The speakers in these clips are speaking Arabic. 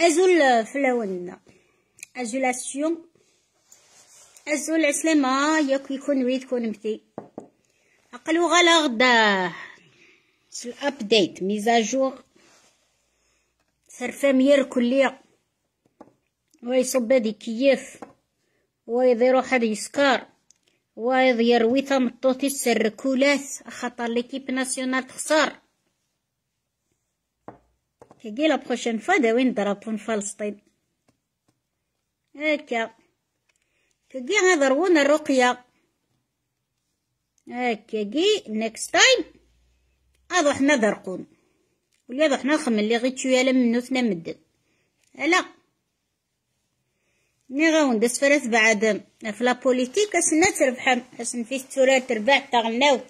أزول فلاون أزولاسيون. أزول عسلامة ياك يكون ويد كون متي. أقلو غالا غدا الأبديت ميزاجور سرفام ير كلية. ويصب هادي كيف ويض يروح هادي يسكر ويض يروي تمطوطي السركولات. خاطر ليكيب ناسيونال تخسر. كي لا بروشين فوا داوين ضربون فلسطين هكا. كي غيضربون الرقية. هكا كي نيكست تايم هذا حنا ذرقون ولا حنا نخمم اللي غي تشويه منو ثنا مدن لا ني غاون دس فرات بعد. في لا بوليتيك اسنا تربح اسن في تورار تربح تغناوت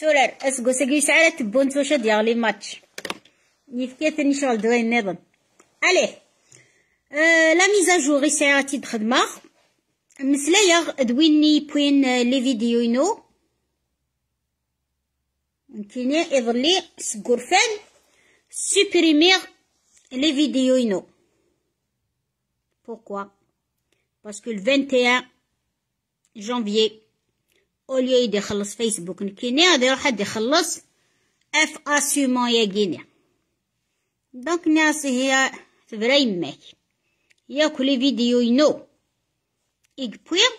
تورار اسكو ساكي سعالة تبون توشا ديالي ماتش. يفكيتني شغل دوي النظام عليه أه لا ميزاجور يسعى تخدمه مسلايا دويني بوين لي فيديو ينو كيني يظلي سكورفان سوبريمير لي فيديو ينو Pourquoi? Parce que le 21 janvier au lieu يخلص فيسبوك نكيني غادي يروح حد يخلص اف اسيمون يا كيني دونك ناس هي ياكل لي فيديو ينو إيك بوير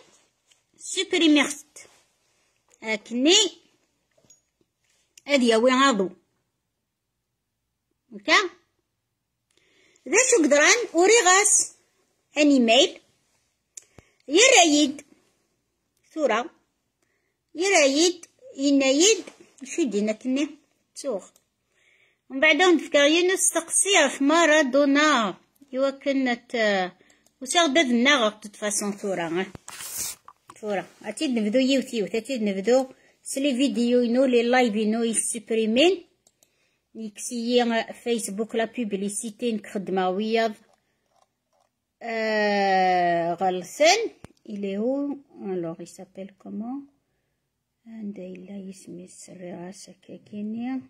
سوبريميرست. أكني هادي ياوي عضو هكا ذا شو قدران وريغاس ان ايميل يرايد ثورة يرايد ينايد شو دينا كني؟ تسوغ ومن بعد نفكر يونس تقصير في مارادونا. يوا كانت وساغ باب الناغ تتفاسون ثورة ثورة. أتيد نبدو يوث أتيد نبدو سلي فيديو ينو لي لايف ينو يسوبريمين يكسي فيسبوك لا بوبليسيتي نخدمها وياض. euh, Ralsen, il est où? Alors, il s'appelle comment? عندي يسميس رئاسة كينيا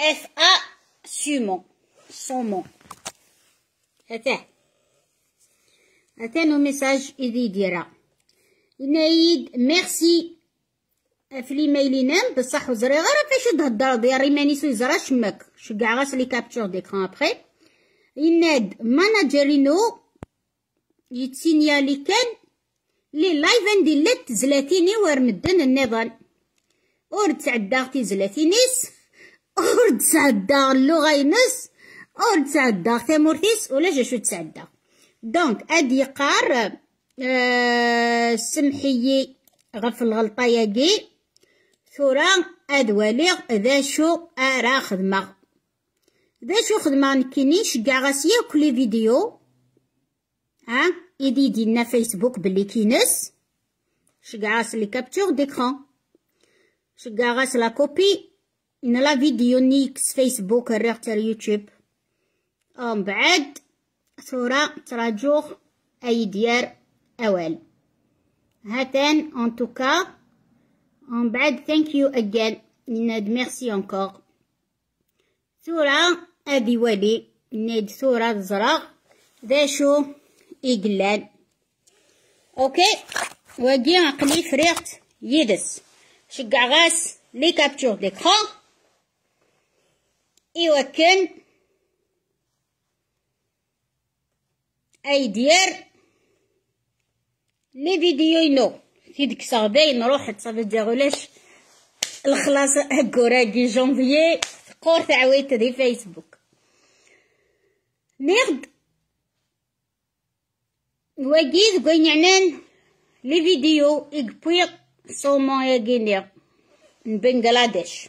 ا سومون سومون هتا هتا نو ميساج إذي ديرا ينايد ميرسي في ليميل ينام بصح وزري غير فاش تهضر ديال ريمانيسو يزرا شمك شكاع غاس لي كابتور ديكران ابخي يناد ماناجرينو يتسينيالي كان لي لايف عندي لا تزلاتيني ور مدن النظام اور تعداغ تزلاتينيس اور تعداغ اللغة ينس اور تعداغ تامورتيس ولا جا شو تعداغ دونك ادي قار آه سمحيي غف الغلطة ياكي. ثورا ادواليغ ذا شو أرا خدمة. ذا شو خدمة نكينيش كاع غاس ياكل لي فيديو. ها إيدي دينا فيسبوك بلي كينس. شكاع غاس لي كابتور ديكران. شكاع غاس لا كوبي إن لا فيديو نيكس فيسبوك الريغ تاع يوتيوب أم بعد ثورة تراجوغ أي ديار أوال هاتان ان توكا من بعد ثانك يو اجين ناد ميرسي انكور ثورة ادي ولي ناد ثورة زراغ ذا شو إقلال أوكي واقي عقلي فريقت يدس شقع غاس لي كابتور ديكران إيوا كان أي ديار لي فيديو ينو. في ديك نروح تصافي ديغولاش الخلاص هكوراكي جونفيي قور تعويت دي فيسبوك. نيرد واجيز قوينعنان لي فيديو إقبويق صومون ياقينير من بنغلاديش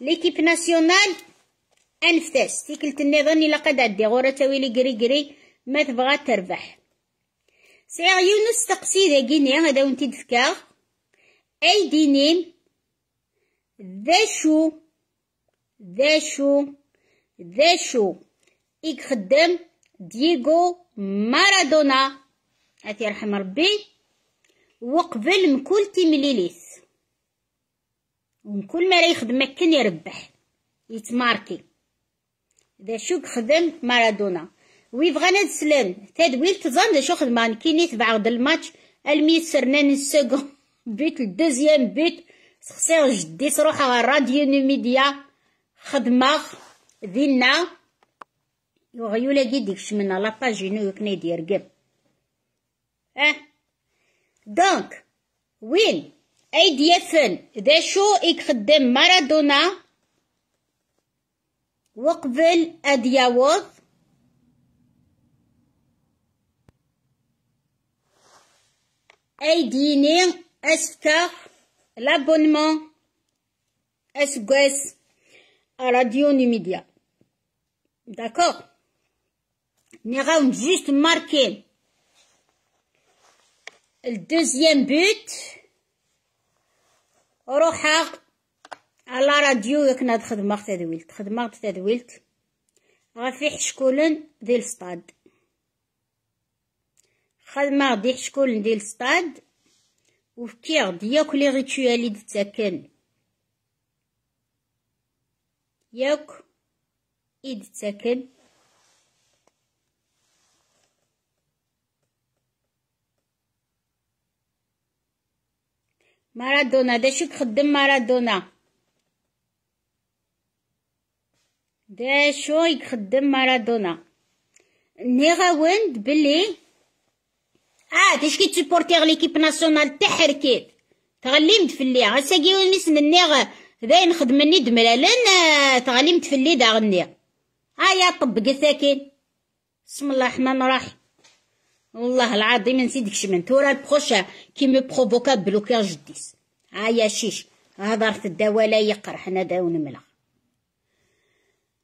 ليكيب ناسيونال انفتاس تيكلت النظام لقد عدي غورة تاويلي قري قري ما تبغى تربح سعير يونس تقسي ذاكيني هذا ونتي دفكا اي دينين ذا شو ذا شو ذا شو إيك خدام دييغو مارادونا هاتي يرحم ربي وقبل مكل تيمليليث ومكل ما راه يخدم كان يربح. يتماركي. دا شو خدم؟ مارادونا. وي بغانا نسلم تدويل تظن دا شو خدمان كيني تبع غد الماتش. المي سرنا نسوغون بيت. الدوزيام بيت. سخسير جدي. تروح راديو ميديا. خدمة. ذينا. يغيولا ديك شمنا لاباجينو يكني دير قب أه؟ دونك وين اي ديفن ذا شو يخدم مارادونا وقبل ادياوض اي ديني اسفتر لابونمون اسكواس راديو نيميديا داكوغ نغاو جوست ماركي الدوزيام بوت. روحا على راديو ياك ناد خدمة تدويلت خدمة تدويلت غافي حشكولن ديال السطاد خدمة دي حشكولن ديال السطاد وفكيغ دياك لي ريتوالي دتاكن ياك. إيد تاكن مارادونا. دا شو مارادونا. دا شو يخدم مارادونا. ني غاوند بلي. آه تاش كي تسبورتيغ ليكيب ناسيونال تحركيت. تغلمت في اللي غاساكي ونس نيغ ذا نخدم دملالن. تغلمت في اللي دا غني هيا طبق ساكن بسم الله الرحمن الرحيم. والله العظيم نسيتك شمن تورا البخوشة كي مي بروفوكا بلوكاج جديس هيا شيش هضرت الدواء لا يقرح أنا داون ملا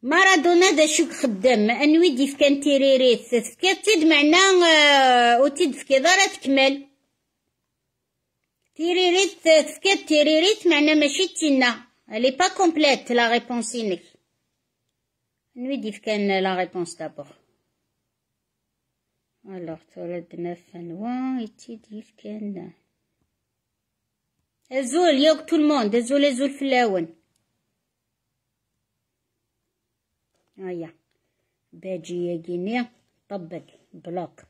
مارادونا دا شو خدام؟ انوي ديف كان تيريريت فكيت تيد معنا وتيد فكي دارا تكمل تيريريت فكيت تيريريت معنا ماشي تينا. الي با كومبليت لا ريبونس انك نوي ديف كان لا ريبونس دابور الوغ تولدنا فنوا يتي ديف كان الزول يوك تو الموند الزول في الاون هيا باجي يجيني طبق بلوك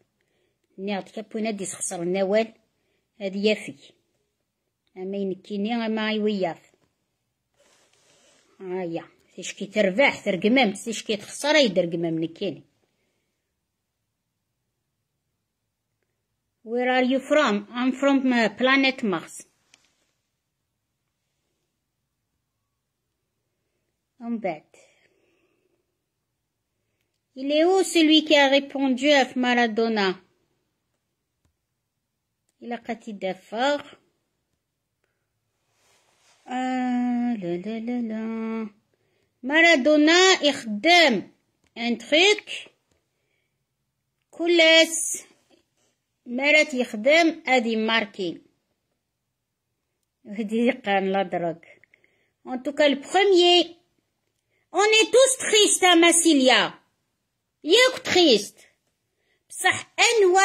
نيات كابونا ديس خسر النوال هادي يافي اما ينكيني اما يوياف هيا تشكي ترقمم تشكي تخسر يدرقمم نكيني Where are you from? I'm from uh, planet Mars. En bête. Il est où celui qui a répondu à Maradona Il a قتي d'effort. Ah, là, là, là, là. Maradona يخدم un truc كلس مرات يخدم ادي ماركي هدي قان لا دروغ En tout cas, le premier, on est tous tristes. ياك تخيست بصح انوا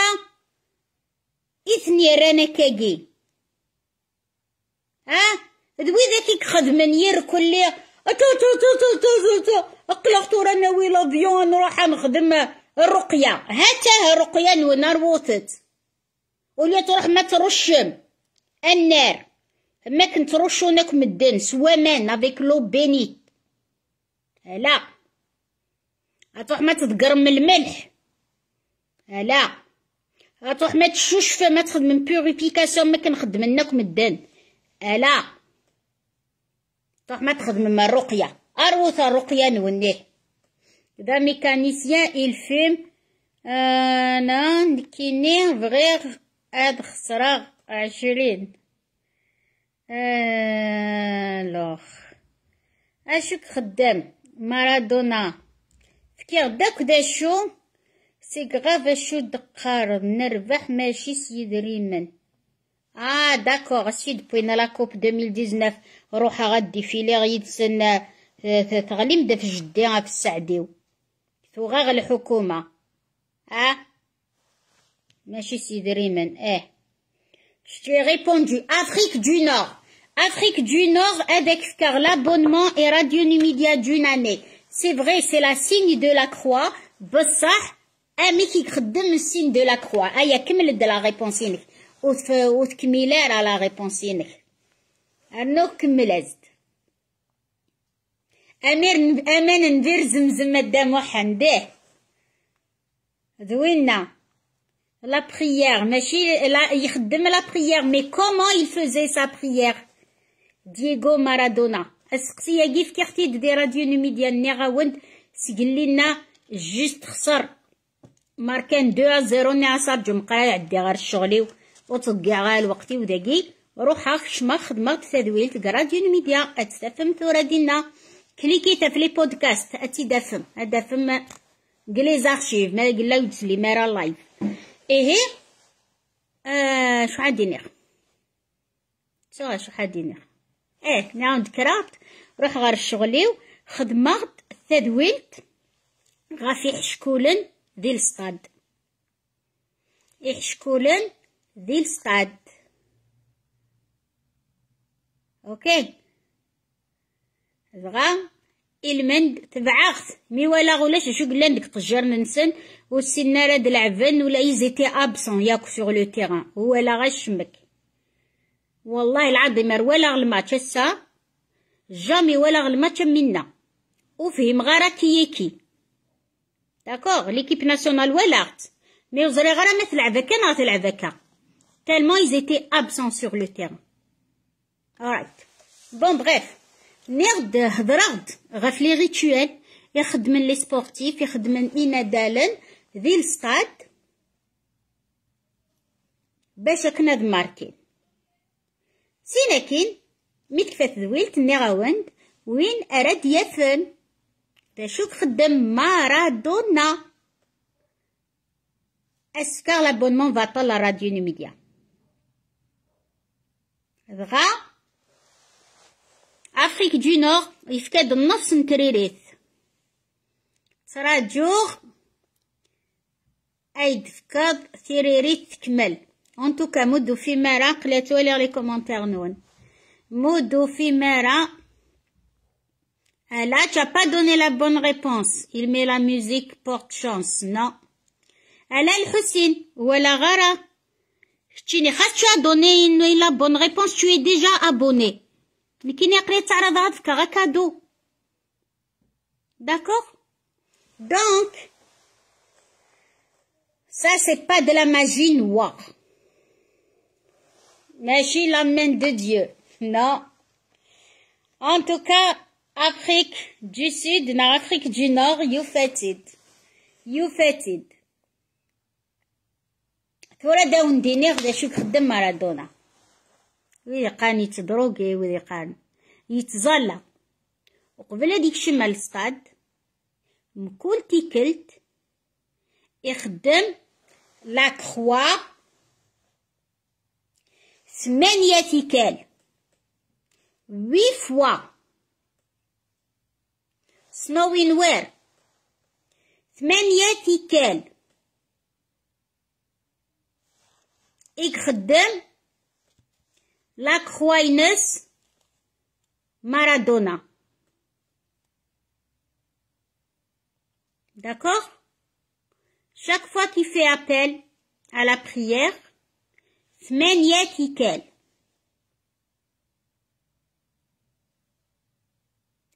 اثني رانا كاكي ها دوي ذاك خدمن يركل لي تو تو تو تو تو تو اقلقت رانا وي لافيون نروح نخدم الرقية هاتا رقية ونار ولي تروح ما ترشم النار. ما كنت ترشونك مدن سوامان افيك لو بينيت. لا. هتروح ما تتقرم من الملح. لا. هتروح ما تشوشفه ما تخدم من بيوريفيكاسيون ما كنخدم لكم الدن لا. تروح ما تخدم من الرقية. أروث الرقية نونيه. دا ميكانيسيان الفيم أنا نكيني فغير اد خسرا عشرين. ألوغ. اشوك خدام. مارادونا. فكيغ داك دا شو سي غاف شو دقار نربح ماشي سيد ريمن آه داكوغ. سيد بوين لا كوب 2019 روحا غادي فيلي غيتسن تغليم دا في جدي في السعديو. ثوغاغ الحكومة. آه. ماشي سيد ريمن آه Je t'ai répondu Afrique du Nord. Afrique du Nord avec faire l'abonnement et Radio Numidia d'une année. C'est vrai, c'est la signe de la croix. بصح امي كي يخدم السين دو لا كروا ايا كمل د لا ريبونس ينك وتكملي على لا ريبونس ينك انو كمل ازد امير أمان ندير زمزم مدام وحنده ذوينا لا بريير ماشي لا يخدم لا بريير مي كومون يل فوزي سا بريير دييغو مارادونا السقسيه كيف كيختي دي راديو نوميديا ني غاوند سقلينا جيست خسر ماركان دو زيرو ني عصار جمقا عدي غير شغلي وتضيع غير وقتي وداكي روح شما خدمة تدويل راديو نوميديا اتفهم ثورة دينا كليكي في لي بودكاست اتي دافم ادافم قلي زارشيف ما قلا ودسلي مارا لايف إيه؟ آه شو عادي شو شو عادي إيه نعاود كرات روح غير شغلي خدمة تدويلت غافي يحشكولن ذي الصاد. يحشكولن ذي الصاد. أوكي. دغا المند تبعغت مي ولا غولاش شو قلنا ديك طجر ننسن والسنارة د العفن ولا يزيتي أبسون ياك سوغ لو تيران ولا غشمك والله العظيم ولا الماتش هسا جامي ولا الماتش منا وفهم غارا كيكي داكوغ ليكيب ناسيونال ولات مي وزري غير ما تلعب هكا ما تلعب هكا تالمون ايزيتي ابسون سوغ لو تيران اورايت بون بغيف نغد هضرغد غف لي ريتوال يخدمن لي سبورتيف يخدمن إنادالن ذي الستاد باش كنا ماركين سيناكين مي كفات ذويلت ني غاوند وين أراد يفن تشوك خدم مارادونا اسكار لابونمون فاطل راديو نيميديا دغا افريك دو نور يفكاد النص نتريريث صرا جوغ ايد فكاد تيريريث تكمل ان توكا مودو في مارا قلاتو لي لي كومونتير نون مودو في مارا Là, tu n'as pas donné la bonne réponse. Il met la musique porte chance. Non. Ala el-Hussein. Ou la Gara. Tu as donné la bonne réponse. Tu es déjà abonné. لكن قريت تعرض هاد غا كادو داكوغ دونك ça c'est pas de la magie noire ماشي la main de Dieu non en tout cas Afrique du Sud na Afrique du Nord you it you it ثورة داون دينيغ دا شو مارادونا ويقان يتدروقي ويقان. يتزلى. وقبل هاديك شما الستاد مكول تيكلت يخدم لاكخوا ثمانية تيكال. وي فوا سنوين وير ثمانية تيكال. يخدم La Croix Maradona. D'accord? Chaque fois qu'il fait appel à la prière, ثمانية كيكال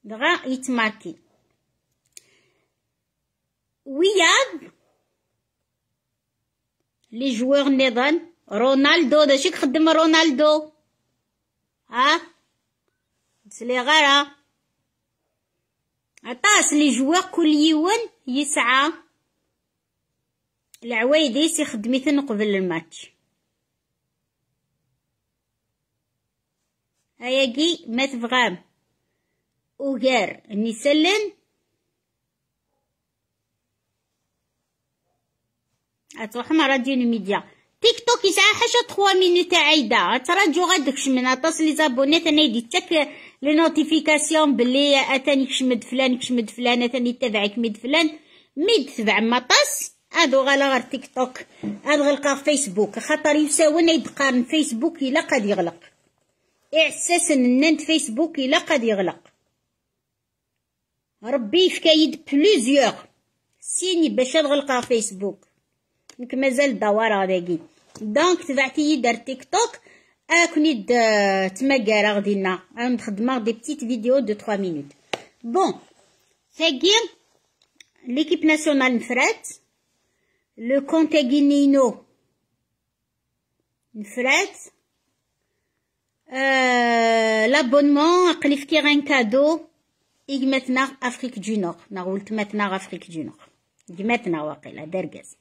دغا يتماركي وياب لي جوور نظام رونالدو داشي كخدم رونالدو ها؟ تسلي غيرها عطاس لي جوا كل يوم يسعى. العوايديس يخدميتن قبل الماتش. هياكي ما تبغام وغير نسلن اتروح مع راديو ميديا. تيك توك يسعى حاجة 3 مينوت عايده تراجعو غادك من عطاس لي زابوني أنا يدي تاك لي نوتيفيكاسيون بلي أتاني كشمد فلان كشمد فلان أتاني تبعك ميد فلان. ميد تبع مطاس هادو غالا غير تيك توك هاد غلقا فيسبوك خاطر يساون يدقارن فيسبوك إلا قد يغلق. إعساس النانت فيسبوك إلا قد يغلق. ربي يفكايد بليزيوغ سيني باش تغلق فيسبوك دونك مازال الدوار هذاكي. دونك تبعتي دار تيك توك اكوني تمقارا غدينا نخدم دي بتيت فيديو دو 3 مينوت بون ثاقي ليكيب ناسيونال نفرات لو كونتاغينينو نفرات آه لابونمون قلي فكي غان كادو إجمتنا أفريك دو نور نغولتمتنا أفريك دو نور جمتنا واقيلا درقز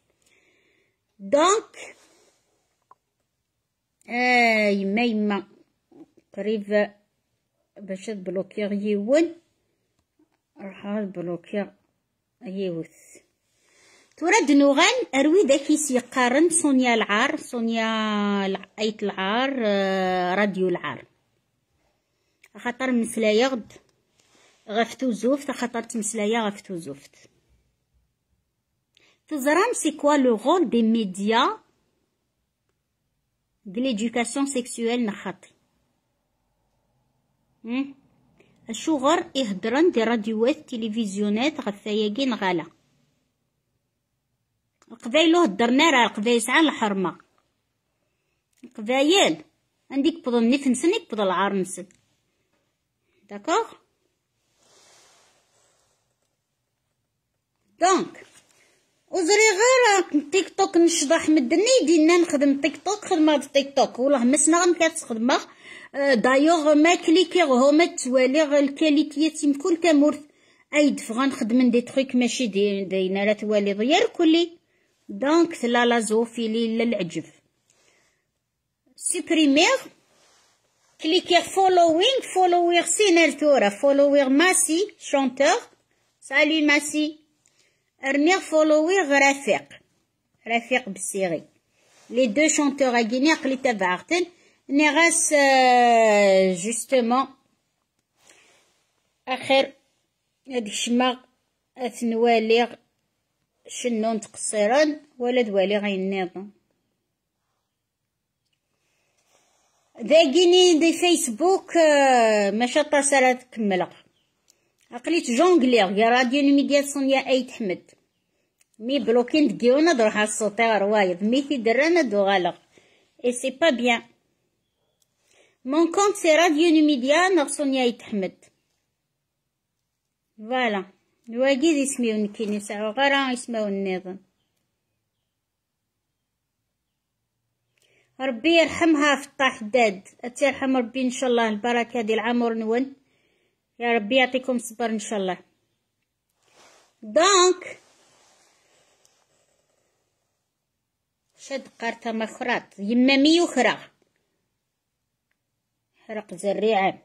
دونك آه يما يما قريب باش تبلوكيغ يون راح بلوكيغ يوث تورد نوغان أروي داكي سيقارن سونيا العار سونيا أيت العار آه راديو العار. خاطر مسلايا غد غف توزوفت خاطر تمسلايا غف توزوفت تزران سي كوا لو رول دي ميديا؟ De l'éducation sexuelle نخاطي الشغر يهدرن دي راديوات تلفزيونات غثاياكي نغالا القبايل هدرنا راه القبايل ساعة الحرمة القبايل عندك بضل نفنسن بضل العار نسن داكوغ دونك وزري غير تيك توك نشطح مدني دينا نخدم تيك توك خدمة تيك توك. والله مسنا غم كتخدمها دايوغ ما كليكيغ هما توالي الكاليتي تيم كل كامورث. أيد فغان خدمن دي تخيك ماشي دي دينا لا توالي غير كلي. دونك ثلا لا زوفيلي للعجب سوبريمير كليكيغ فولوينغ فولويغ سينر تورا فولويغ ماسي شونتور سالي ماسي ارميغ فولويغ رفيق رفيق بالسيغي لي دو شونتور اكيني قلي تبعغتن ني غاس جوستومون اخر هاد الشما اثنواليغ شنو نتقصيرن ولا دوالي غينيضن ذاكيني دي فيسبوك ماشا طاسرة تكملق عقليت جونغليغ يا راديو الميديا صونيا أيت حمد. مي بلوكين دقيونا دروح الصوتي روايض ميتي درانا دو غالق اي سي با بيان مون كونت سي راديو الميديا نغ صونيا ايت حمد فوالا الواقي دي سميو نكيني ساعة غير يسمعو النظام ربي يرحمها في الطاح داد ربي ان شاء الله البركه ديال العمر نون يا ربي يعطيكم الصبر إن شاء الله. دونك شد قارتا مخرات يما ميو خرا حرق زريعة.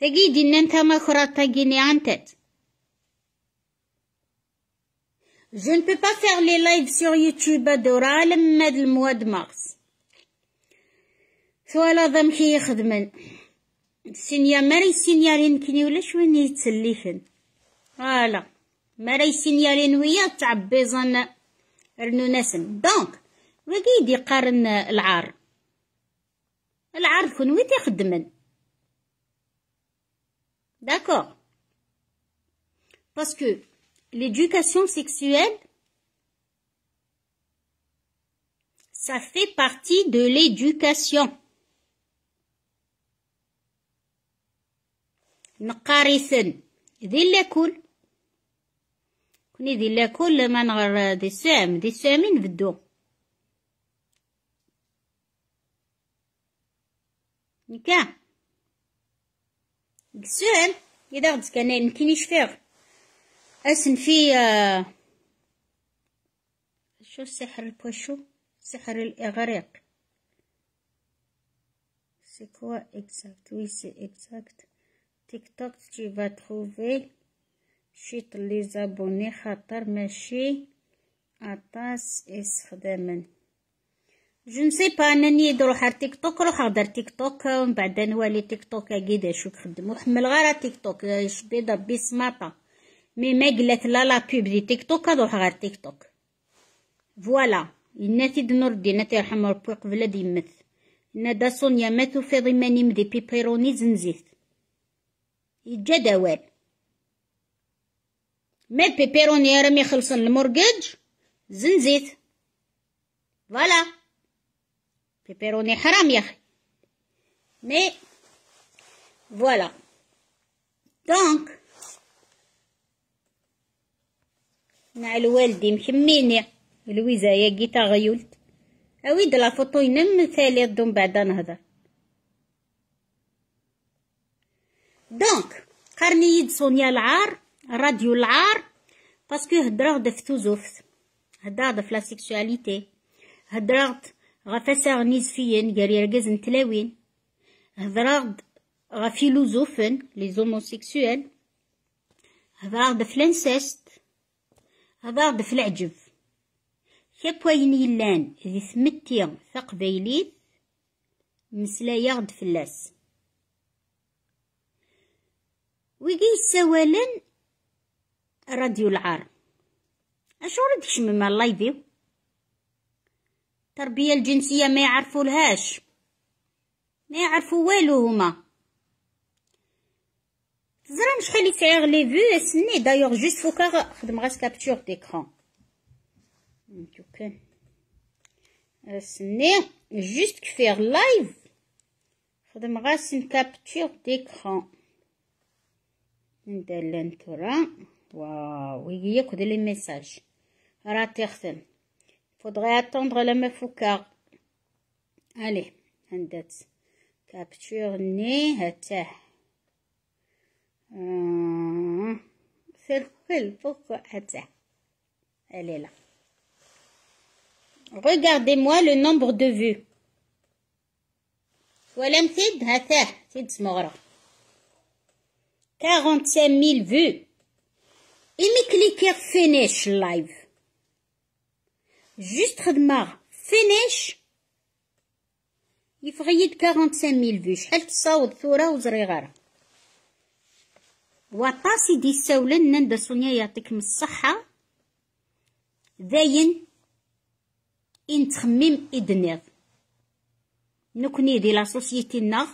تجي أنت ما خرات تجيني عنتت Je ne peux pas faire les lives sur YouTube دورا لما الموا د مارس سوالا ضمحي يخدمن سينيا ماري سينيارين كني ولا شوين يتسليفن فوالا ماري سينيارين ويا تعبيزن رنو ناسن دونك وقيد يقارن العار العار كون يخدمن D'accord. Parce que l'éducation sexuelle, ça fait partie de l'éducation. نقارثن ذي لكل كوني ذي لكل لما نغر ذي سام. ذي سامين بدو نكا السؤال إذا غدت كان يمكن يشفيغ أسن في شو السحر البوشو؟ سحر الإغريق. C'est quoi exact Oui, c'est exact. TikTok, tu vas trouver. شيط لي زابوني خاطر ماشي عطاس استخداما جو نسي با انني نروح على تيك توك روح هدر تيك توك ومن بعد نوالي تيك توك كيدا شو خدمو حمل غير تيك توك شبيضه بسماطه مي ما قلت لا لا بوب دي تيك توك هاد غير تيك توك فوالا ناتي نور الدين ناتي يرحم ربي قبل دي يمت نادا سونيا ما توفيض ماني مدي بيبيروني زنزيت يجا دوال ما بيبيروني راه يخلصن المورجاج زنزيت فوالا بيبيروني حرام يا أخي مي فوالا دونك مع الوالدي مكميني لويزا يا جيتا غيولت. أويد لا فوتو ينم ثالي دوم بعد نهضر. دونك قرني يد سونيا العار راديو العار باسكو هدرا في توزوفت هدرا في لا سيكسواليتي. هدرا غا ساغ نيزفيين قاري نتلاوين. هدرا غا فيلوزوفن لي زوموسيكسوال. هدرا في لانسيست هدرا في العجب كابوين يلان ذي ثمتي تقبيليت مسلايا فلاس. ويجي يسوالن راديو العار. أشو رد يشمم اللايفيو التربية الجنسية ما يعرفوا لهاش ما يعرفوا والو هما. زرا شحال يسعي لي فيو سني دايوغ جوست فوكا خدم غاس كابتور ديكران انتو كان سني جوست كفيغ لايف خدم غاس كابتور ديكران ندير لانتورا واو ياخذ لي ميساج راه تيختم فودغي اتوندر لما فوكا الي هندات كابتور ني هاتاه سيرفل فوكا هاتاه الي لا Regardez-moi le nombre de vues. ولا متد هاتاه تد سمغرة 45 000 vues. إمي كليكيغ فينيش لايف جوست خدمة فينيش يفغيد 45 فيو شحال تصاوض ثورة وزري غارة وطاسي دي ساولن نندا سونيا يعطيكم الصحة. داين إن تخمم إدنيض نكوني دي لا سوسيتي ناغ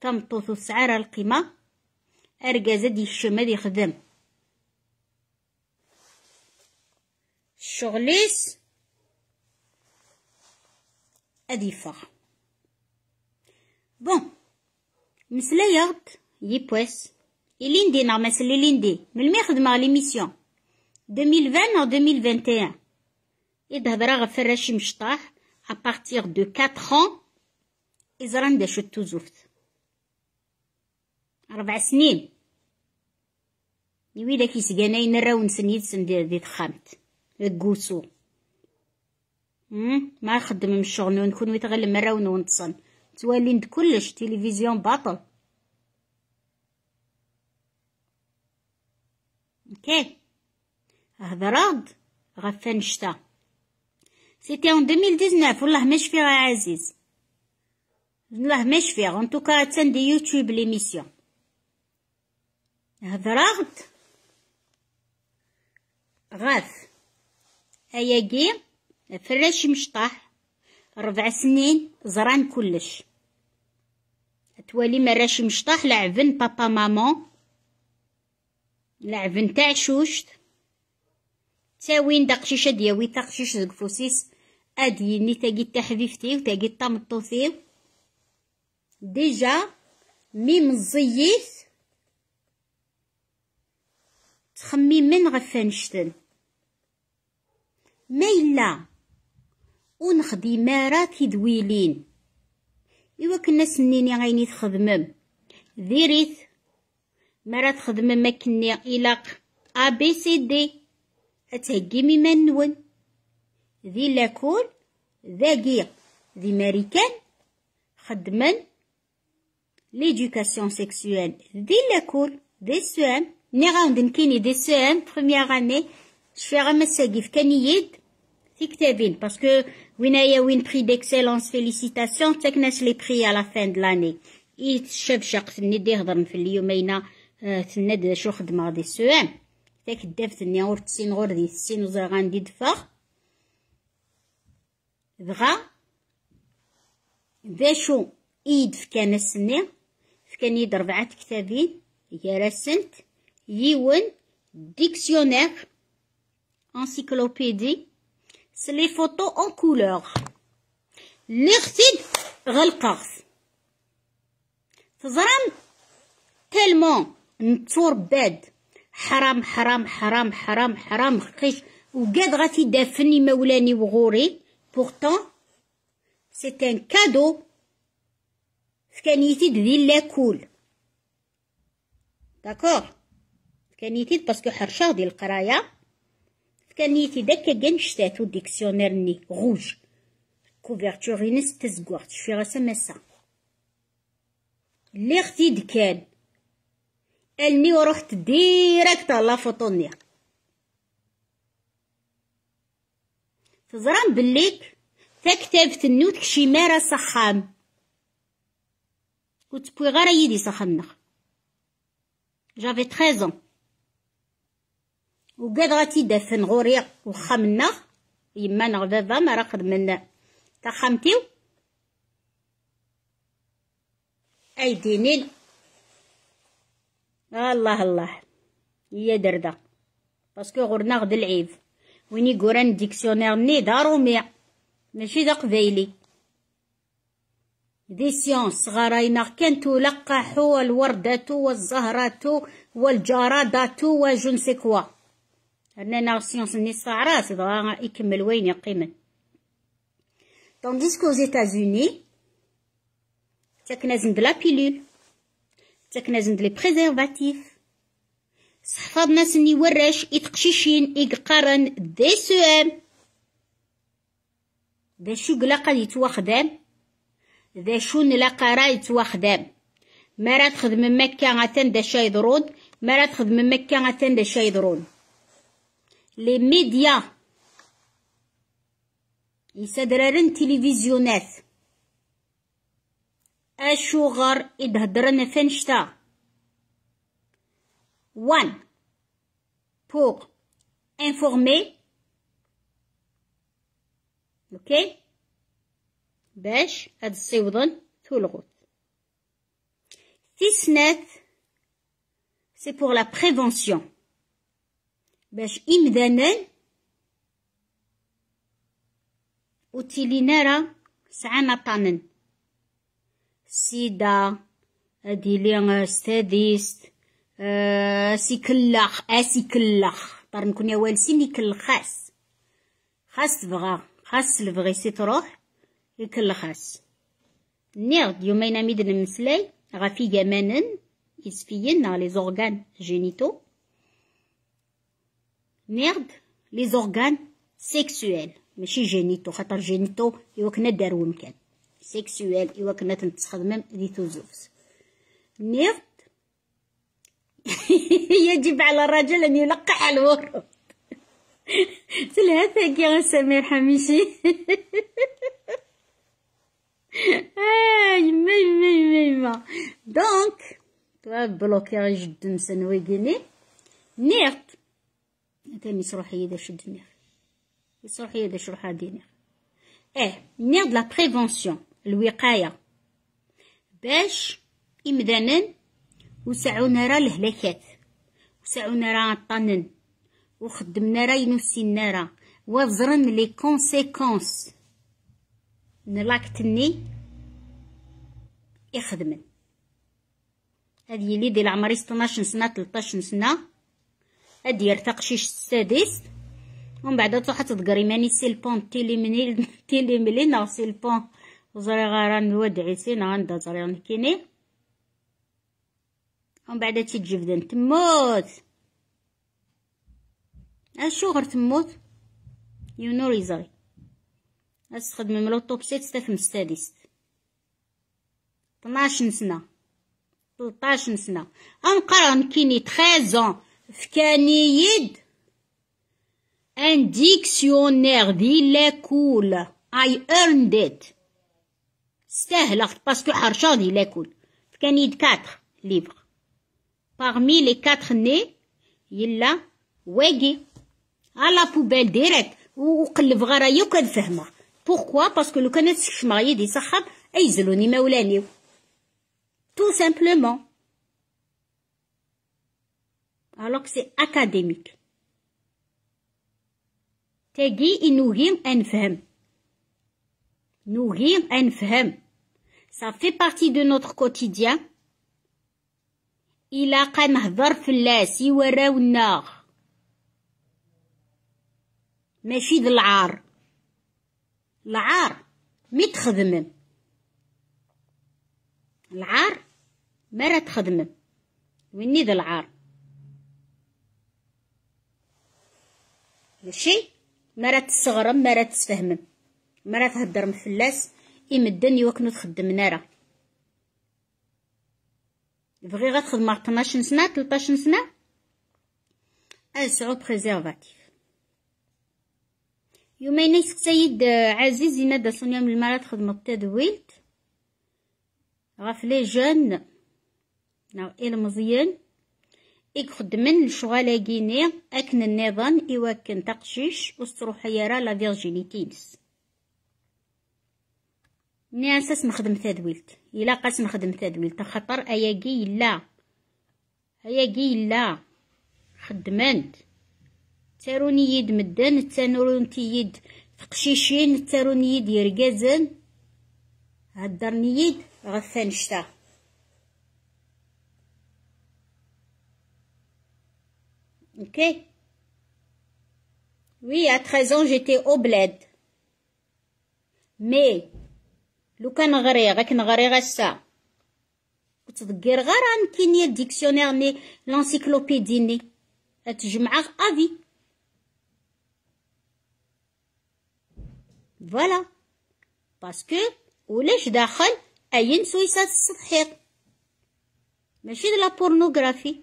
تمطوث سعر القيمة. أرقازة دي الشمال يخدم. أدي يفغ بون مسلايغد يبويس إلين دي نعمس اللي لين دي من مي خدمة ليميسيون 2020 أو 2021 إذا هضرا غف الراشي مشطاح أبارتيغ دو 4 ans. إزران دا شتو زوفت أربع سنين يويدا كيسقاناين الراون سنيد سن دي تخامت كوسو ما خدم من الشغل نكون ويتغلم مرة ونتصن توالين كلش تلفزيون باطل أوكي هضراد غفان شتا سيتي اون 2019 والله ماش فيها عزيز والله ماش فيها ان توكا تندي يوتيوب ليميسيون هضراد غاف أياقي فراش مشطاح ربع سنين زران كلش توالي مراش مشطاح لعبن بابا مامون لعبن تاع شوشت. تاوين دقشيشة دياوي تقشيش زقفوسيس اديني تاقي تحبيفتي وتاقي طمطوثيو ديجا مي مزيث تخمي من غفانشتن ما إلا. ونخدي مارا كيدويلين إوا كنا سنيني غيني تخدمم. ديريت مارا تخدمم ماكني إلاق أ بي سي دي أتهجي مما نون ذي لاكول ذاقي ذي ماريكان خدمن ليدوكاسيون سيكسوال ذي لاكول دي سوام ني غاوند نكيني دي سوام بخومييغ اني شفيغ مساقي في كانييد في كتابين باسكو وينايا وين بري ديكسيلونس فيليسيتاسيون تكناس لي بري على فان دلاني يتشاف شاق تني دي هضرن أه، تناد شو خدمة غدي السوام تا كدافت ني غور تسين غور دي تسين وزرا غندي دفاغ بغا باشو إيد في كنس ني في كان يد ربعة كتابين. هي راسنت يون ديكسيونير. انسيكلوبيدي. سي لي فوتو اون كولور لي ختيد غلقاغ تزرم تيلمون نتور باد. حرام حرام حرام حرام حرام خيش. وقاد غاتي دافني مولاني وغوري. بورتون سي ان كادو فكانيتيد ذي لاكول داكوغ فكانيتيد باسكو حرشا ديال القرايه فكانيتي داكا كاع نشتاتو ديكسيونير ني غوج كوفرتور ينس تزكوغ تشفي غاسا مسا اللي غتيد كان الني ورحت ديريكت على فوطوني تزران بليك تكتبت النوت كشي مارا صخام كنت بوي غير يدي صخمنخ جافي تخيزون وقاد غاتي دافن غوري وخمنا يما نغ بابا ما راه خدمن تا خامتيو؟ ايدينين الله الله. هي دردا باسكو غورنا غد العيب. وين يقولان ديكسيونير ني دارومي ماشي دا قبايلي دي سيونس غراينا كان تلقح والوردة والزهرة والجرادة وجون سي كوا. أننا سيونس ني الصعرات بغا يكمل وين يقيمن. Tandis qu'aux États-Unis, تكنزن لا بيلول تكنزن لي بريزيرفاتيف. صحفاض ناس ني وراش يتقشيشين يقارن دي سو ام ذا شو قلاقا يتوخدم ذا شو نلاقا راه يتوخدم ما راه تخدم مكة غتان دا شاي ضرود ما راه تخدم مكة غتان دا شاي ضرود لي ميديا. يسدررن تلفزيونات أشوغر إدهدرن فنشتا وان pour informer. أوكي باش هاد الصيوضن تولغوت تسنات سي بور لا بريفونسيون باش إمدانا وتيلينا سعانا طانن سيدا لي ستاديست آه سي كلاخ اسي كلاخ طار نكون يا والسين يكل خاص خاص تبغى خاص البغي سي تروح يكل خاص نيغ يومين ميد نمسلاي غافي جمانن يسفيين لي زورغان جينيتو. نيرد لي زورغان سيكسويل ماشي جينيتو خاطر جينيتو يوكنا دارو مكان. سيكسوال إوا كنا تنتخدمم دي توزوفس نيرد يجب على الرجل أن يلقح الورود ثلاثة يا سمير حميشي. آه يما يما يما يما دونك توا بلوكي جد مسنوي قيني نيرد تاني يصروح يدا شد نير يصروح يدا شروح هادي نير آه نير لا بريفونسيون الوقاية. باش إمدانا وسعونا راه الهلاكات وسعونا راه الطنن وخدمنا راه ينسينا راه وزرن لي كونسيكونس. نلاكتني يخدمن. هادي يلي ديال عمري 16 سنه 13 سنه هادي يرتق شيش السادس. ومن بعد تروح تقري ماني سيلبون تيلي مني تيلي ملي نو سيلبون زري غاران ودعي سين غندا زري نكيني ومن بعد تجبدن تموت. أشو غير تموت؟ يونو ريزاي استخدم من لوطوبسيت ستة مستادست طناش سنة تلطاش سنة انقرا نكيني تخازون فكاني يد. ان ديكسيونير دي لاكول I earned it. استهلكت باسكو حرشاضي لاكل كان يد كاتر ليفر باغمي لي كاتر ني يلا واقي على بوبال ديريكت وقلب غرايا وكان فهمه بوركوا باسكو لو كانت تكشم يدي صحاب ايزلوني مولانيو تو سامبلومون الوغ سي اكاديميك تاقي نوهي انفهم نوهي انفهم صافي بارتي دو نوتر كوتيديان إلا قا نهضر فلاس يوراونا ماشي د العار العار مي تخدمم العار مرا تخدمم ويني ذا العار ماشي مرا تستغرم مرا تستفهمم مرا تهدر مفلاس إمدن يوكنو تخدم نارا. بغي غتخدم 12 سنة 13 سنة؟ أسعو بريزيرفاتيف يومين سيد عزيز ينادى صنيا من المرات خدمة التدويلت غاف لي جون نا إلى مزيان. إك خدمن الشغالة أكن النظام إواكن تقشيش وستروح يرى لا فيرجينيتينس ناس نخدم تدويلت إلا قاس نخدم تدويلت خطر أياكي لا أياكي لا خدمنت تاروني يد مدن تانورون يد تقشيشين تاروني يد يرقازن هدرني يد غثان شتا Ok Oui, à 13 ans, j'étais au bled. Mais, لو كان غري غاك نغري غسا وتذكر غير كينيا الديكسيونير ني لانسيكلوبيدي ني. تجمع افي فوالا باسكو ولاش داخل؟ أين سويسات السطحيط ماشي لا بورنوغرافي.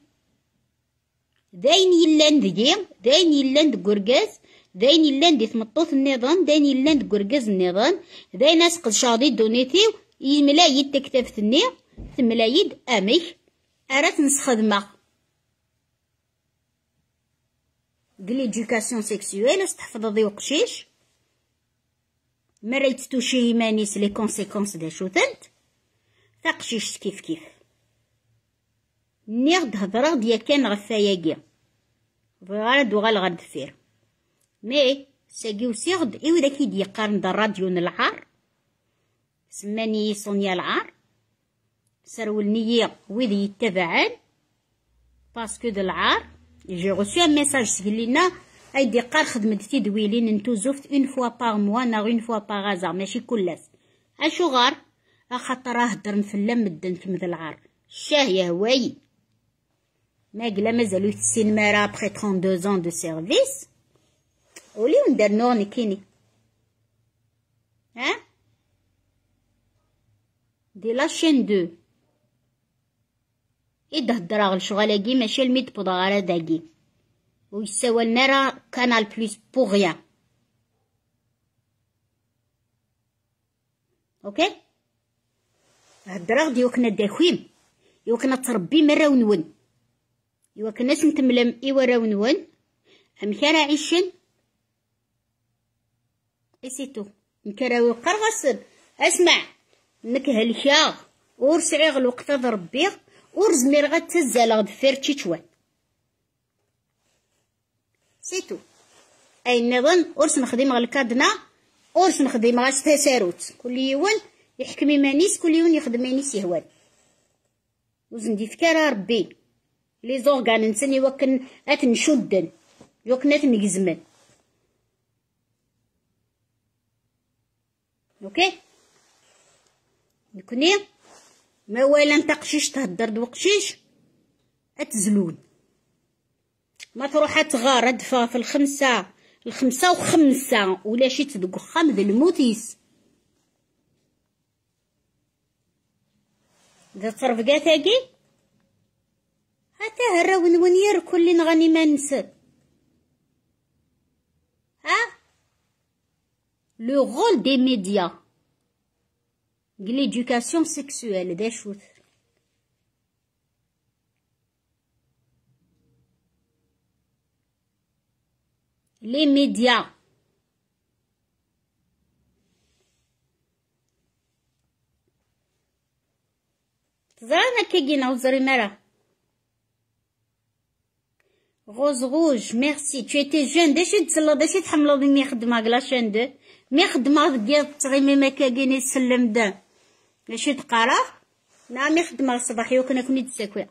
داين يلان دقي داين يلان دقرقاز داين يلان دي تمطوط النظام داين يلان دقرقاز النظام. داين اسقل شاضي دونيتيو يملايد تكتفتني تملايد أميك. أرات نسخدمه دي ليدوكاسيون سيكسيويل استحفظ ضي وقشيش. مرة يتتوشي مانيس لي كونسيكونس دا شوتنت تقشيش كيف كيف. نيغ هضرة ديا كان غفاياكي غارد وغال غاد دفير مي ساقي وسيغد إيو ذاك يدي يقارن دا راديو العار سماني صونيا العار. سرولني ويدي يتبعان. باسكو د العار. جي غوسي ان ميساج سقلينا ايدي قار خدمت تدويلين نتو زفت اون فوا باغ موا نا اون فوا باغ ازار ماشي كلاس أشو غار؟ اخاطر هدر نفلا مدن كمد العار. شاه يا هواي. ما قلا مازالو يتسين مارا بخي 32 زون دو سيرفيس ولي ندير نوني كيني ها؟ دي لا شين دو. إده الدراغ شغالاكي ماشي الميد بوضغارا داكي ويساوالنا راه كانال بلوس بوغيان أوكي؟ الدراغ دي وكنا داخويم يوكنا تربي مرا ونون. يوكنا سنتملم إيوا ونون. أم كان عيشن إسيتو. نكراوي قرغصن أسمع. نك هلكا ور سعيغ الوقت ربي. ور زمير غتزال دفير تشيتشوان سيتو. اي نظن؟ ورس نخدم غا الكادنا. ورس نخدم غا تساروت كل يوم يحكم يمانيس كل يوم يخدم يمانيس يهوان. وزن دي فكرة ربي. لي زورغان نسني وكن أتنشدن. يوكن اتنقزمن أوكي؟ نكوني ما ولا تقشيش تهدر دوقشيش اتزلون ما تروح تغار دفا في الخمسة الخمسة وخمسة ولا شي تدق خام ذا الموتيس. ذا تصرف تاقي هتا هرا ون ونير كل نغني ما نسد ها le rôle des médias. L'éducation sexuelle des choses. لي ميديا تزرانا كيجينا وزري مرا غوز غوج ميرسي تو ايتي جون داشي تسلا داشي تحملو مي خدمة كلا شان دو مي خدمة ديال التغيمي ما كاين يسلم دا. داشي تقرا نعم مي خدمة الصباحي وكنا كوني تساكوي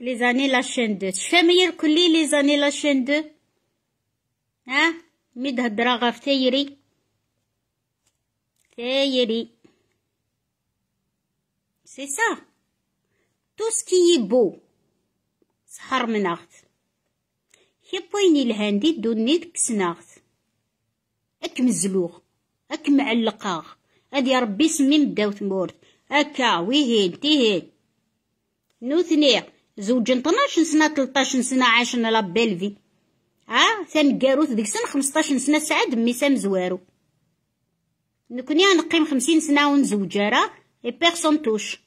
لي زاني لا شين دو. تفهمي كلي لي زاني لا شين دو؟ ها؟ مي تهدرا غاف تايري. تايري. سي سا. تو سكي بو سحر مناغت هي بويني الهاندي دوني ديك سناغت اك مزلوغ اك معلقاغ هادي ربي سمي مداو تمورت هكا ويهين تيهين. نوثني زوج 12 سنة 13 سنة عاشنا لا بيلفي. ها ثان كاروث ديك سنة 15 سنة سعد ميسام زوارو. نكوني نقيم 50 سنة ونزوج راه اي بيرسون توش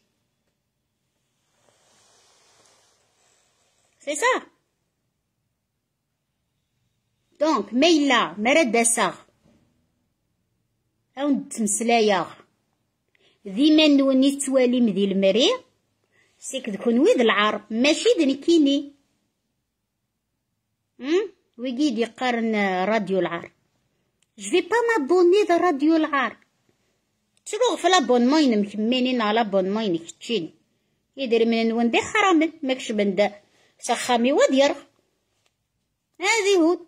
سي سا دونك ميلا مرد ساغ أو نتمسلايا. ديما نوني توالي مذي المري. سيك دكون ويد العار ماشي دنكيني هم؟ ويجي يقارن راديو العار جو في با مابوني ذا راديو العار تروغ في لابونمون ينمكمينين على لابونمون ينكتشين يدير من نون دي حرام. ماكش بندا. سخامي ودير هذه هود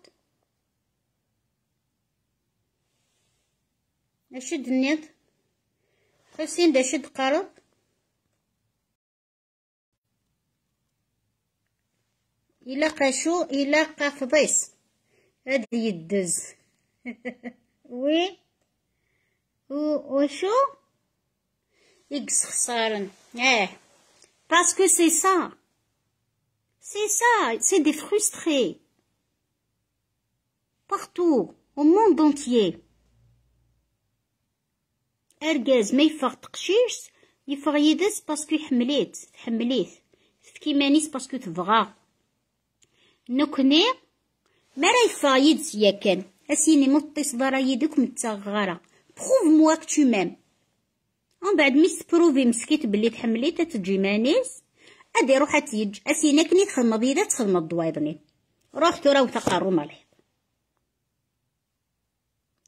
اشد النيض خسين دا شد قرب إلا قاشو إلا قافضيس هاد يدز وي وشو يقص خسارن آه باسكو سي سا C'est ça, c'est des frustrés. Partout, au monde entier. أرجاز ما يفغ تقشيش يفغ يدس باسكو حمليت تحمليت تفكي مانيس باسكو تبغى. نكني ما راه يفغ يدس يا كان اسيني مطيس ضرا يدك متغارة بروف موا كتو مام من بعد ميس بروفي مسكيت بلي تحمليت تجي مانيس؟ أدي روح تيج. اسينا كني تخدم بيدا تخدم الضوايضني روح راه تقارو مالي.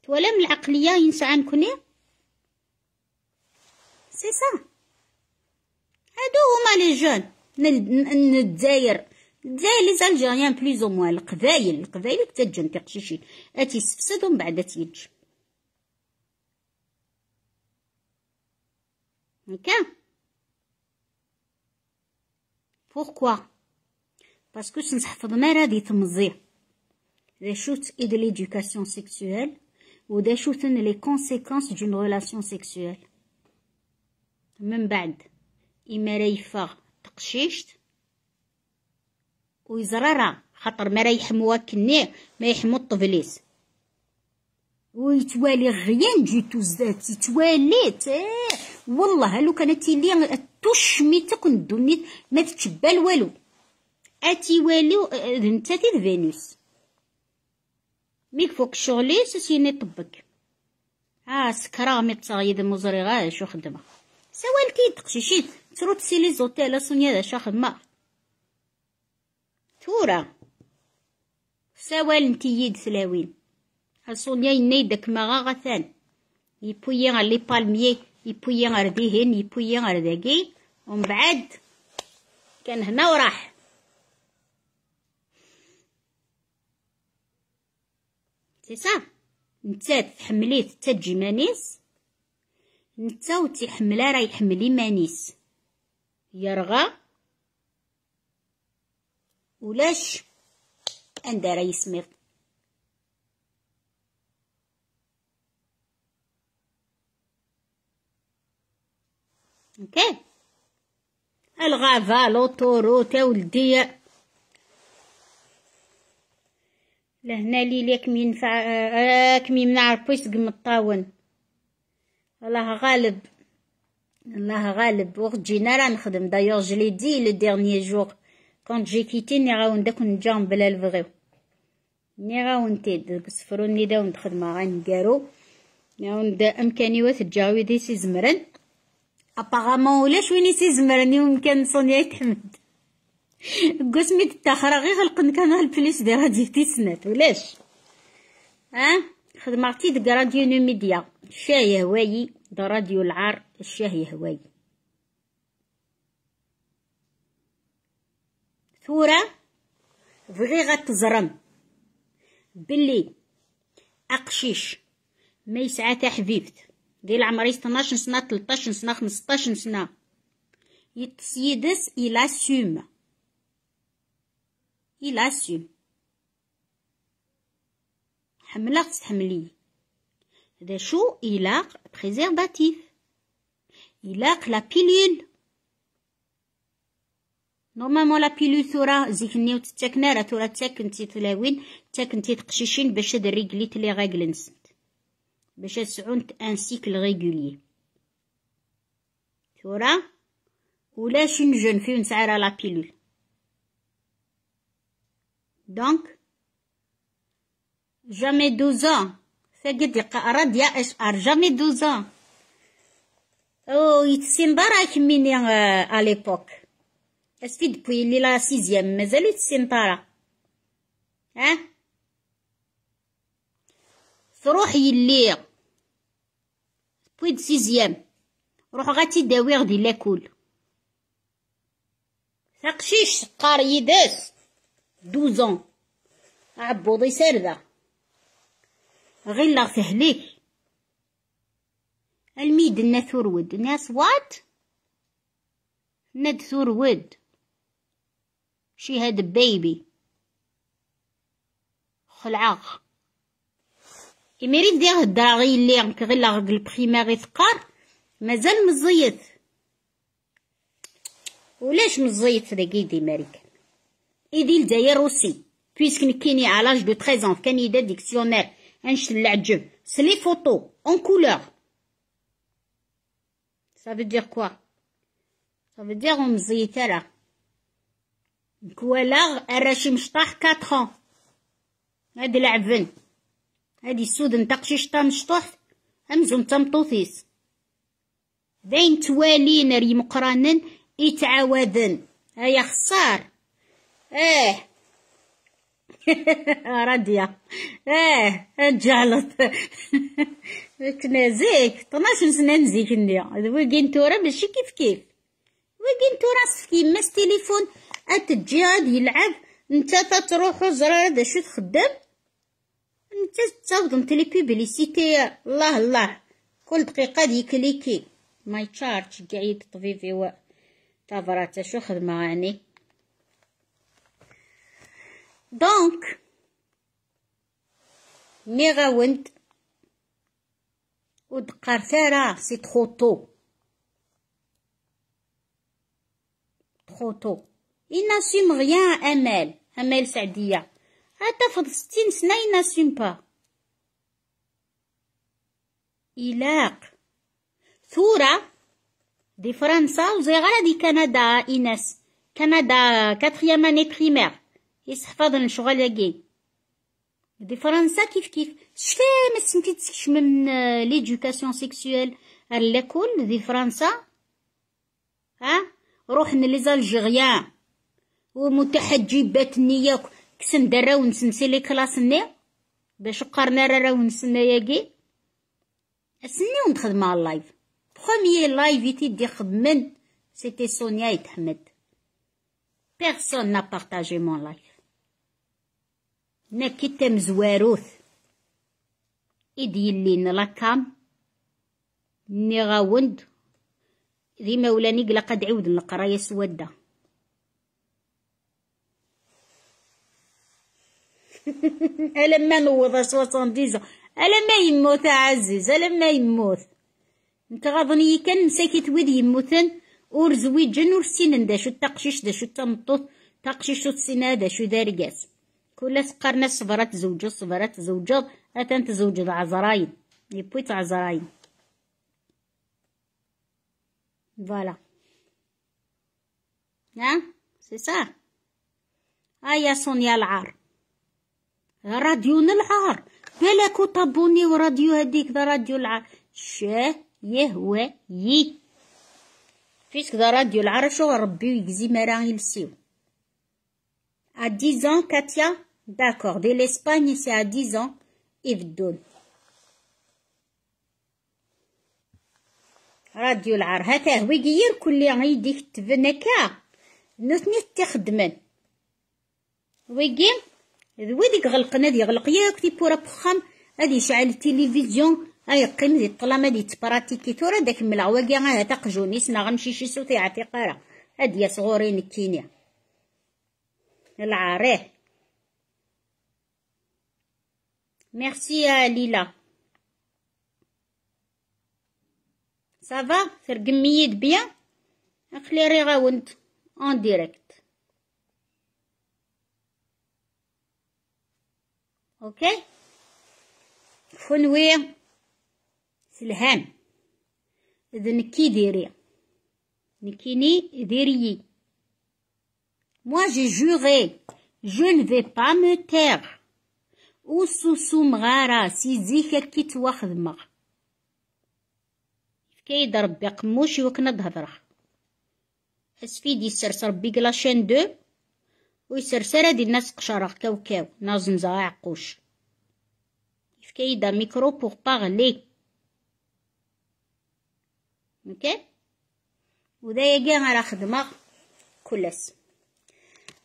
من العقلية ينسى عنكني سي سا هادو هما لي جون. الجزائر الجزائر لي زالجيريان بليز أو موان. القبايل القبايل تتجن تقشيشين أتي سفسد ومن بعد تيج هكا. بوركوا؟ باسكو سنحفظ ما راه دي تمزي دا شوت اي دو ليدوكاسيون سيكسويل ودا شوتن لي كونسيكونس دون ريلاسيون سيكسويل من بعد. راه يفاغ تقشيشت. ويزرارا خاطر ما راه يحموا كني ما يحمو الطفليس. ويتوالي غيان جيتو زات يتواليت إيه والله لو كانت لي تشميت كون دونيت ما تتشبال والو أتي والو أنت تي فينوس. ميك فوق شغلي سيني طبك. ها سكرا مي تصايد مزري غا شو خدمة. سوال كي تقشيشيت. تروت سيلي زوتيل سونيا دا شو خدمه تورا سوال نتي يد سلاوين سونيا يني داك ما غاثان يبويا لي بالميي يبويا غير ديهن يبويا غير داكي ومن بعد كان هنا وراح. سي سا. نتا تحمليه تجي مانيس نتا وتيحملا راه يحمل مانيس يرغى ولاش عندها راه يسميط أوكي الغابة لوطوروت ولدي لهنا لي كم ينفع آه كم يمنع ربيس قم الطاون الله غالب الله غالب وقت جينا راه نخدم دايوغ جلي دي لو ديرنيي جور كونت جي كيتي ني غاون داك نجام بلا الفغيو ني غاون تيد داك السفروني داون خدمة غنقارو ناون دا امكانيوات الجاوي دي سي زمرن ابارامون ولاش وين سي زمرن يمكن صونيا يتحمد قسمي تتاخر غير خلقن كان البليس دي راديو تيسنات ولاش ها خدمتي دك راديو نوميديا الشاي هوايي دا راديو العار الشاي هوايي ثورة بغي غتزرم بلي أقشيش ما يسعى حبيبت. ديال عمري 12 سنة 13 سنة 15 سنة. يتصيدس إلا سوم إلا سوم حملة تحملي هذا شو إلاق بريزيرفاتيف إلاق لا بيلول نورمالمون لا بيلول ثورة زيكني وتتاكنا راه ثورة تاكنتي تلاوين تاكنتي تقشيشين باش هاد الريكليت لي غاكلنس باش تسعون ان سيكل ريغولي ثورة ولاش نجن فيه نسعر لا بيلول دونك جامي دوزون فقد ديا إش ار جامي دوزون أو يتسين دارا كميني ا ليبوك اسفي دبوي لي لا سيزيام مازالو يتسين دارا ها؟ تروح يلي. بويد سيزيام. روح غاتي داوي غدي لاكول ثقشيش قار يداس دوزون عبوضي ساردة. غير تهليك الميد ثور ود. ناس وات؟ ند ود. شي هاد بيبي. خلعاق إميريد ديال الدراغي اللي غير لاغ البريمير ثقار مازال مزيت ولاش مزيت داكي دي ماريكان إيدي الجزائر روسي بويسك نكيني على لاج دو 13 ans كان ديكسيونير. انشت العجب سي لي فوتو اون كولور veut dire quoi? Ça veut dire مزيتة راه كوالا الراشي مشطاح 4 ans. هادي العفن هادي السود نتقشي شطا مشطوح همزو تمطوثيس داين توالين ري مقرانن يتعاودن هيا خسار آه آه جعلت كنا زيك 12 سنة نزيكني وين تورا ماشي كيف كيف وين تورا كيما تليفون اتجي يلعب نتا تروحو زرار دا شو تخدم انت تصاوضن تلي بيبليسيتي الله الله كل دقيقة دي كليكي ماي تشارج قاعد طبيبي و تافراتا شو خدمة يعني دونك مي غاوند ودقار ثارا سي تخوطو تخوطو إناسيم غيان أمال أمال سعدية حتى فض ستين سنة إناسيم با إلاق ثورة دي فرنسا وزي دي كندا إناس كندا كاتريام اني بريمير يسحفظن شغل ياكي. دي فرنسا كيف كيف؟ شفا ما سمتي تكشم من ليدوكاسيون سيكسويل لاكول دي فرنسا؟ ها؟ روحنا لي زالجيريان ومتحجبات نياك كسن دراو نسنسي لي كلاسني باش قرنا راو نسنا ياكي. أسني ونخدم مع اللايف بخوميي لايف يتيدي خدمن. سيتي سونيا يتحمد بيرسون نا بارتاجي مون لايف ناكي تمزواروث إد يلين لاكام ني غاوند ذي مولاني قلا قد عود القراية سودة ألما نوض سوسون ديزا ألما يموت عزيز ألما يموت انت غاضني كان مساكيت ويد يموتن ور زويجن ور سينن داشو التقشيش داشو التمطوط تقشيش السنة داشو دارقاس. كل سقرنا صبرت زوجة صبرت زوجة. أتنت زوجة عزراين. يبويت عزراين. فوالا. ها؟ سي سا. آيا سونيا العار. راديو العار بالك طابوني وراديو هديك ذا راديو العار. شاه يهوى يي فيسك ذا راديو العار. شو ربي ويجزي مرا يلسيو à 10 ans Katia d'accord. Dès l'Espagne c'est à 10 ans يبدون راديو العار هكا هو يغير كل عيدك تبنكا نثني تخدمن ويجي ذوي ديك غلقنا دي غلق ياك تي بورا بخام هادي يشعل التلفزيون هاي قيم دي الطلامة دي تبراتيكي تورا داك الملعواقي غا تقجونيس نغمشي شي صوتي عتي قارا هادي يا صغورين كينيا العاريه ميرسي يا ليلى صافا ترقميد بيان اخليري غاونت اون ديريكت أوكي فنوي سلهان اذا نكي ديري نكيني ديريي Moi, j'ai juré, je ne vais pas me taire. وسوسو مغارة سيزيكا كي تواخدمغ كيد ربي قموشي وكنا دهضره اسفيدي يسرس ربي كلاشين دو ويسرسر هادي الناس قشرة كاو كاو نازنزا عقوش كيدا ميكرو بوغ باغلي أوكي وذا يجي غير خدمة كلس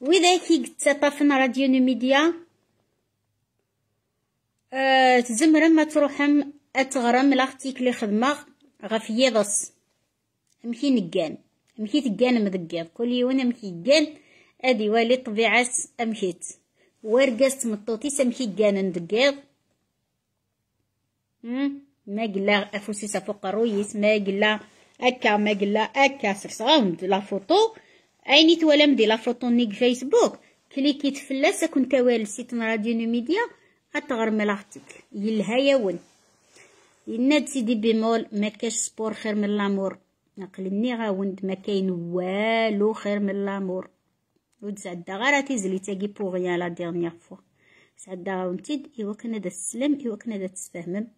وإذا كي تطافن راديو نميديا أه تزمرم ما تروحم أتغرم لارتيكل خدمة غف يضص أمكي نقان. أمكي تقان مذقاض كل يوم أمكي قان أدي والي طبيعة أمكيت. ورقاس تمطوطيس أمكي قان ندقاض ما قلا أفوسيس فوق رويس ما قلا أكا. ما قلا أكا. سرسغاهم لا فوتو أيني توالم دي لافوطو نيك فيسبوك. كليكيت فلاس كنت والي سيت راديو ميديا أتغر ملاحتك يلها يون يناد سيدي بيمول ما كاش سبور خير من لامور. نقلني غاوند ما كاين والو خير من لامور. وتسعدا غير تيزلي تاكي بوغيان لا ديرنيير فوا. سعدا غاونتيد إوا كنا دا تسلم إوا كنا دا تسفهمم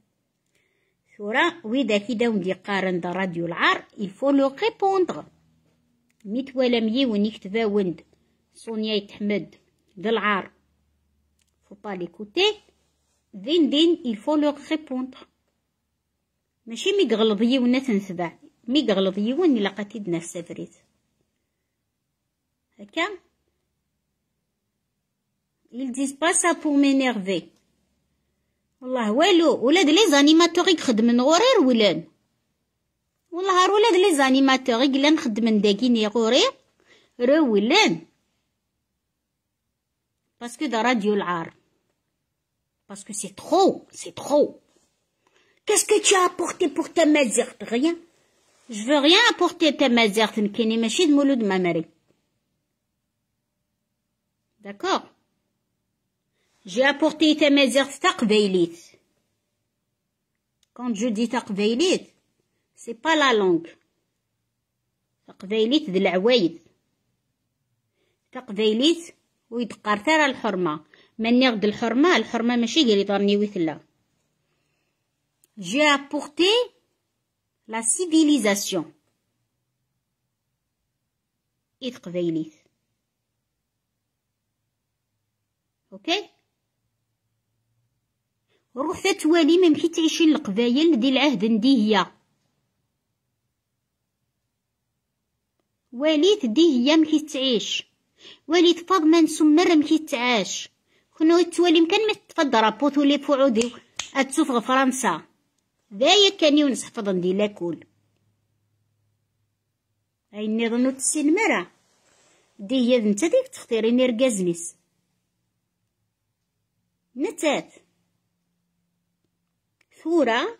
ثورا ويدا كي داون دي قارن دا راديو العار يفو لو ريبوندغ ميت ولا ميون يكتبا وند. سونيا يتحمد. بالعار فو با ليكوتي دين دين الفو لوغ ريبوندر ماشي مي غلط يون تنتبع مي غلط يون إلا قاتيد نفس فريت هكا. Ils disent pas ça pour m'énerver. والله والو. ولاد لي زانيماتور يخدمن غورير ولان والله هار ولاد لي زانيماتور يقلا نخدم داكيني غوري رولان باسكو دا راديو العار باسكو سي ترو سي ترو Qu'est-ce que tu as apporté pour ta mazerte Rien. Je veux rien apporter ta mazerte, نكيني ماشي مولود مامري. D'accord J'ai apporté ta mazerte تقبيليت. Quand je dis تقبيليت, سي با لا لونغ تقبيليت ذي العوايد تقبيليت ويدقار ترى الحرمة من يغد الحرمة الحرمة ماشي غير يضرني ويثلا جي apporté لا سيفيليزاسيون إيد قبيليت أوكي روح تتوالي ممكن تعيشين القبايل دي العهد ندي هي واليت دي هي مكي تعيش واليت فاض نسمر مكي تعاش كنو توالي مكان ما تفضل بوتو لي فعودي. أتسوف فرنسا. ذايا كان يونس حفظن دي لاكول أي نظنو تسين مرا. دي هي انت ديك تختارين رقازنيس نتات. ثورة.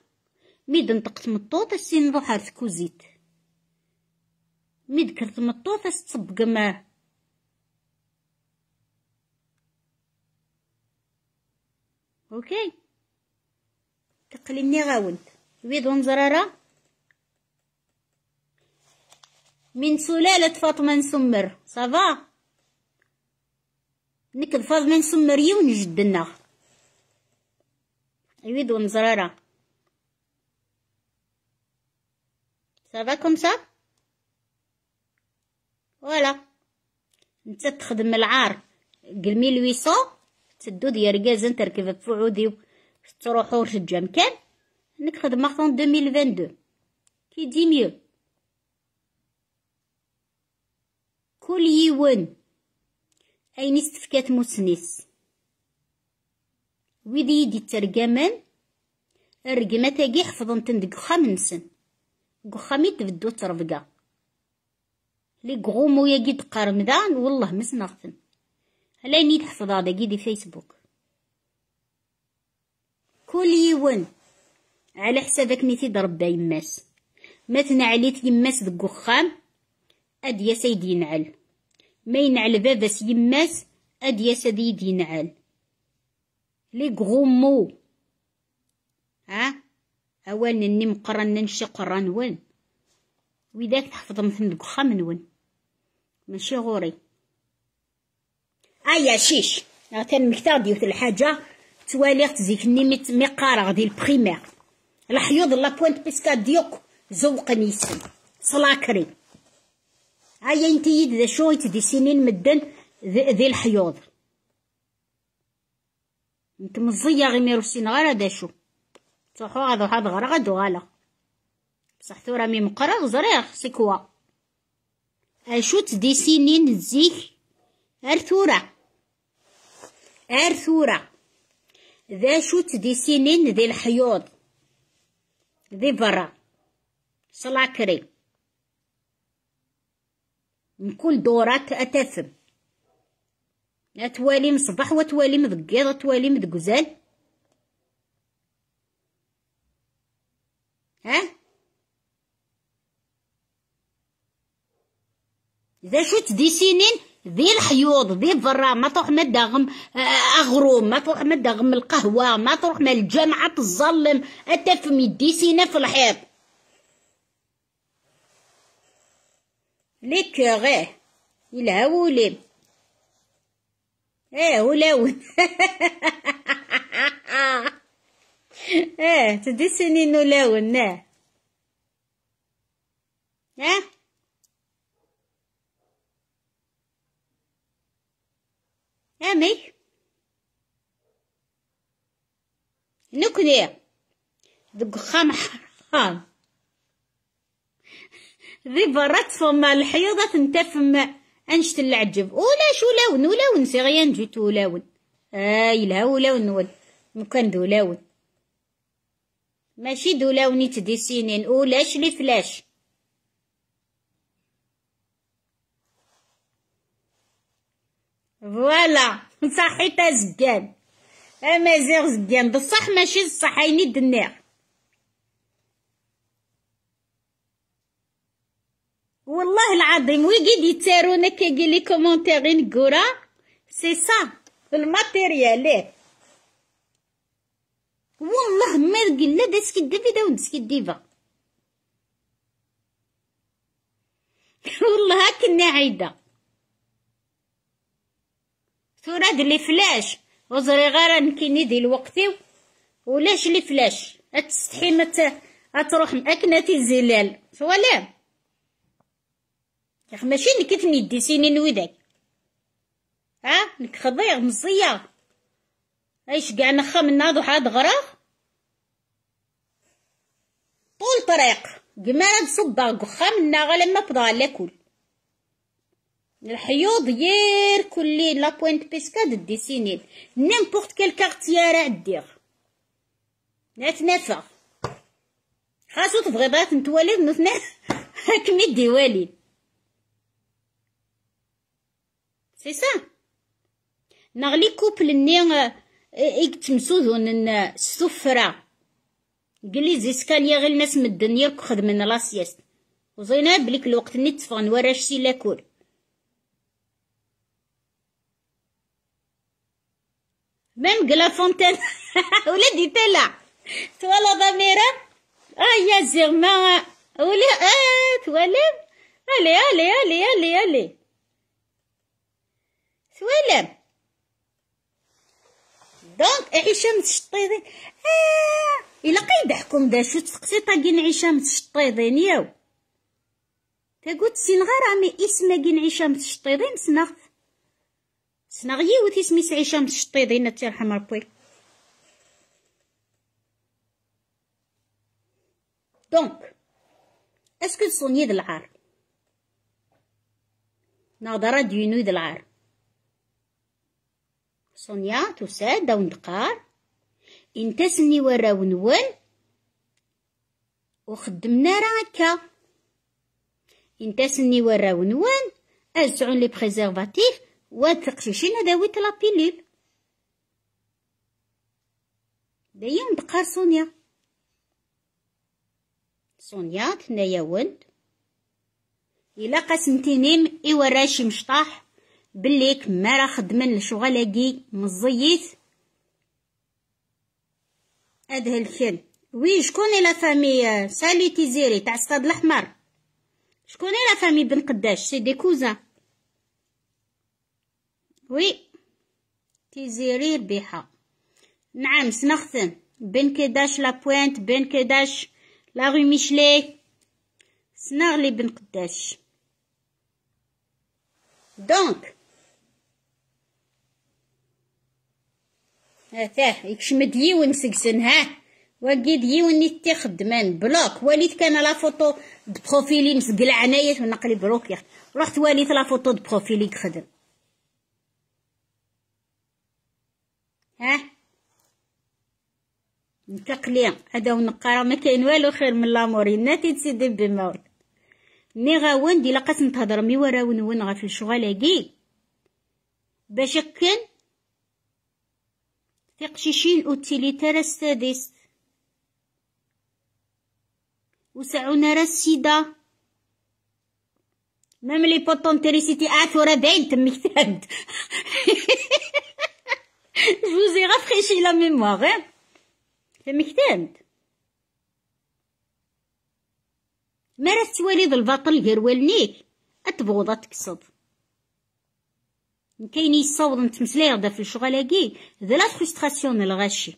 ميد نطقت مطوط السين نروح كوزيت. مي ذكرت مطوط تصبق معاه أوكي. تقليني غاونت بيض زرارة من سلالة فاطمة نسمر. صافا. نك فاض من سمريو ونجدنا يويد ومزرارة سافا كوم سا؟ فوالا نتا تخدم العار قل ويسو تدو ديال ركازن تركب فعودي تروحو تجا مكان انك خدمة في 2022 كي دي ميو كل يوان أين استفكات موسنيس ويدي يدي الترجمان الرقمة تاقي حفظنتن ديك خامنسن قخامي تبدو ترفقا لي قغومو ياقي تقارمدان والله مسنغتن هلا نيد حفظها داقي دي فيسبوك. كل يوان على حسابك نيتي ضرب يماس. مثنى عليت يماس دق وخام اد يا سيدي ينعل. ما ينعل باباس يماس اد يا سيدي ينعل. لي غومو ها؟ اوان ني مقرن ننشي قران وين؟ وذاك تحفظ مثل دق وخام نون ماشي غوري ايا شيش كان مكتار ديوت الحاجة تواليغت زيك ني مي قارغ ديال البريمير. الحيوض لا بوينت بيسكا ديوك زوق نيسن صلاكري هيا انتي يد ذا شو دي سنين مدن ذي الحيوض. أنت مزيا غي ميرو سين غالا دا شو. تروحو غادو هاد غرا غادو غالا بصح ثورا مي مقرا زريغ سيكوا. اشو دي سنين زيك ارثورا ارثورا ذا شو دي سنين ذي الحيوض. ذي برا. صلاكري من كل دورات أتفم أتوالي مصبح وتوالي مذقيض وتوالي مذقزال ها؟ إذا شوت دي سنين ذي الحيوض ذي برا ما تروح ما داغم أغروم ما تروح ما داغم القهوة ما تروح ما الجامعة تظلم. أتفم يدي سينا في الحيط. ليك غيه يلها ولي. إيه ولاون إيه تدي سنين ولاون آه امي نكني دق خام حرام. ذي برات فما الحيضة تنتفم. أنشت العجب. ولا شو لون؟ ولون سيغيان جيت ولون آي لا ولون نول مكان دو لون ماشي دو لوني تدي سنين ولاش لي فوالا صحيت زكان اما زيغ زكان بصح ماشي الصحيني دنيا والله العظيم ويجي يتارونا كيجي لي كومونتيغين كورا سي سا الماتيريال والله ما قلنا داسك الدفي دا الديفا والله هاكني عايده ثورة لي فلاش وزري غير نكيني دي الوقتي ولاش لي فلاش اتستحي مت اتروح مأكنة الزلال سوالا ياخ ماشي نك تنيدي سنين وذاك ها نك خضيع مزيا إيش كاع نخا من ناضو حاد غراغ طول طريق قمارة صبا قخا منا غالا ما لا كل الحيوض يير كلي لا بوينت بيسكاد دي سينين نيمبورت كيل كارتيار عديغ نتنافع خاصو تبغي بغات نتوالد نثنا هاك ميدي والين سي سا نغلي كوبل ني إيك تمسوذون السفرة قلي زي سكاليا غير الناس من الدنيا خدمنا لاسياست وزينا بليك الوقت ني تفغن وراش سي لاكول ميم قلا فونتين ولادي تلا توالا ضميرة آه يا زغما ولا آه توالم الي الي الي الي الي توالم دونك عيشة متشطيضين آه إلا قيدحكم دا شو تسقسي طاقين عيشة متشطيضين ياو تقول سين غير عمي اسم كين عيشة متشطيضين سنغ سنغ يوت اسمي عيشة متشطيضين تيرحم ربي دونك اسكو سوني د العار نغدر دينو د العار سونيا تساد داون دقار انتسني وراو نون وخدمنا راه هكا انتسني وراو نون ازعون لي وتقشيشين هذا ويت لا بيلول دايما دقار سونيا. سونيا تنايا ولد. إلا قسمتينيم إوراشي مشطاح. بليك ما راه خدمن لشغلاكي مزيت. هذا الكل وي شكون لا فامي سالي تيزيري تاع الصاد الأحمر؟ شكون لا فامي بن قداش؟ سي دي كوزان. وي تيزيري ربيحة. نعم سنختم. بن كداش لا بوينت بن كداش لا غو ميشلي. سنغلي بن قداش. دونك. هاتاه يكشمد يون سكسن ها؟ وقيد يون نتي خدمان. بلوك. وليت كان لا فوتو د بروفيلي ونقلي بلوك يا رحت وليت لا فوتو د خدم ها؟ نتقلي. هذا ونقرا ما كاين والو خير من لاموري. ناتي تسيدي بمول ني غاون دي لقات نتهضر. مي ورا ون غا في الشغالاكي باش كان تقشيشين اوتيليتار السادس. وسعونا راه ميم لي بوطون تيريسيتي ورا باين تمك تهد جو زي رافريشي لا ميموار تمك تهد ما راه تواليد الباطل غير والنيك اتبغوض تكسب كاين يصاوض نتمسلاي غدا في الشغلاكي ذا لا فرستراسيون الغاشي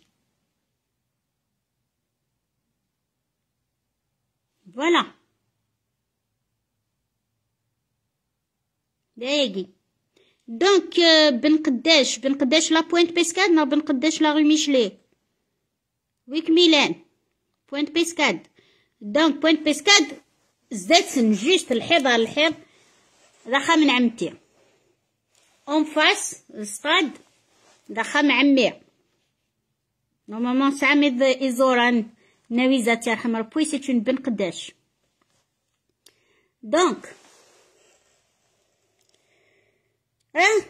فوالا دايقي دونك بن قداش بن قداش لا بوينت بيسكاد نا بن قداش لا غو ميشلي ويك ميلان بوينت بيسكاد دونك بوينت بيسكاد زدت سنجيست الحيض على الحيض دخا من عمتي اون فاس الصاد دخا مع عمي نورمالمون سعمد ايزوران ناوي زات يرحم ربي سي بن قداش دونك آه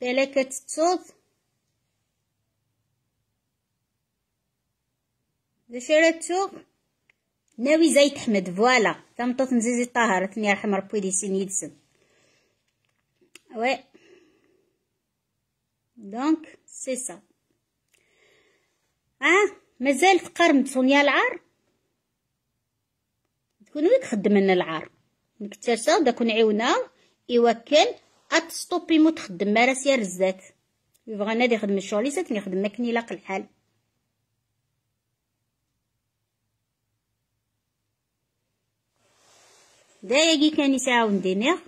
بالك تصوت دشيرتو ناوي زيت حمد فوالا. تمطط نزيزي طاهرة ثني يرحم ربي دي سين يدسم وي. دونك سي سا آه مازال تقرمت سونيا العار؟ تكون ويك خدمنا العار. نكترسا دا كون عيونا. يوكل اتستوبي مو تخدم ما رزات يبغى نادي يخدم الشغل يساتني يخدم ماكني لاق الحال. دايقي كان يساعون دينيغ.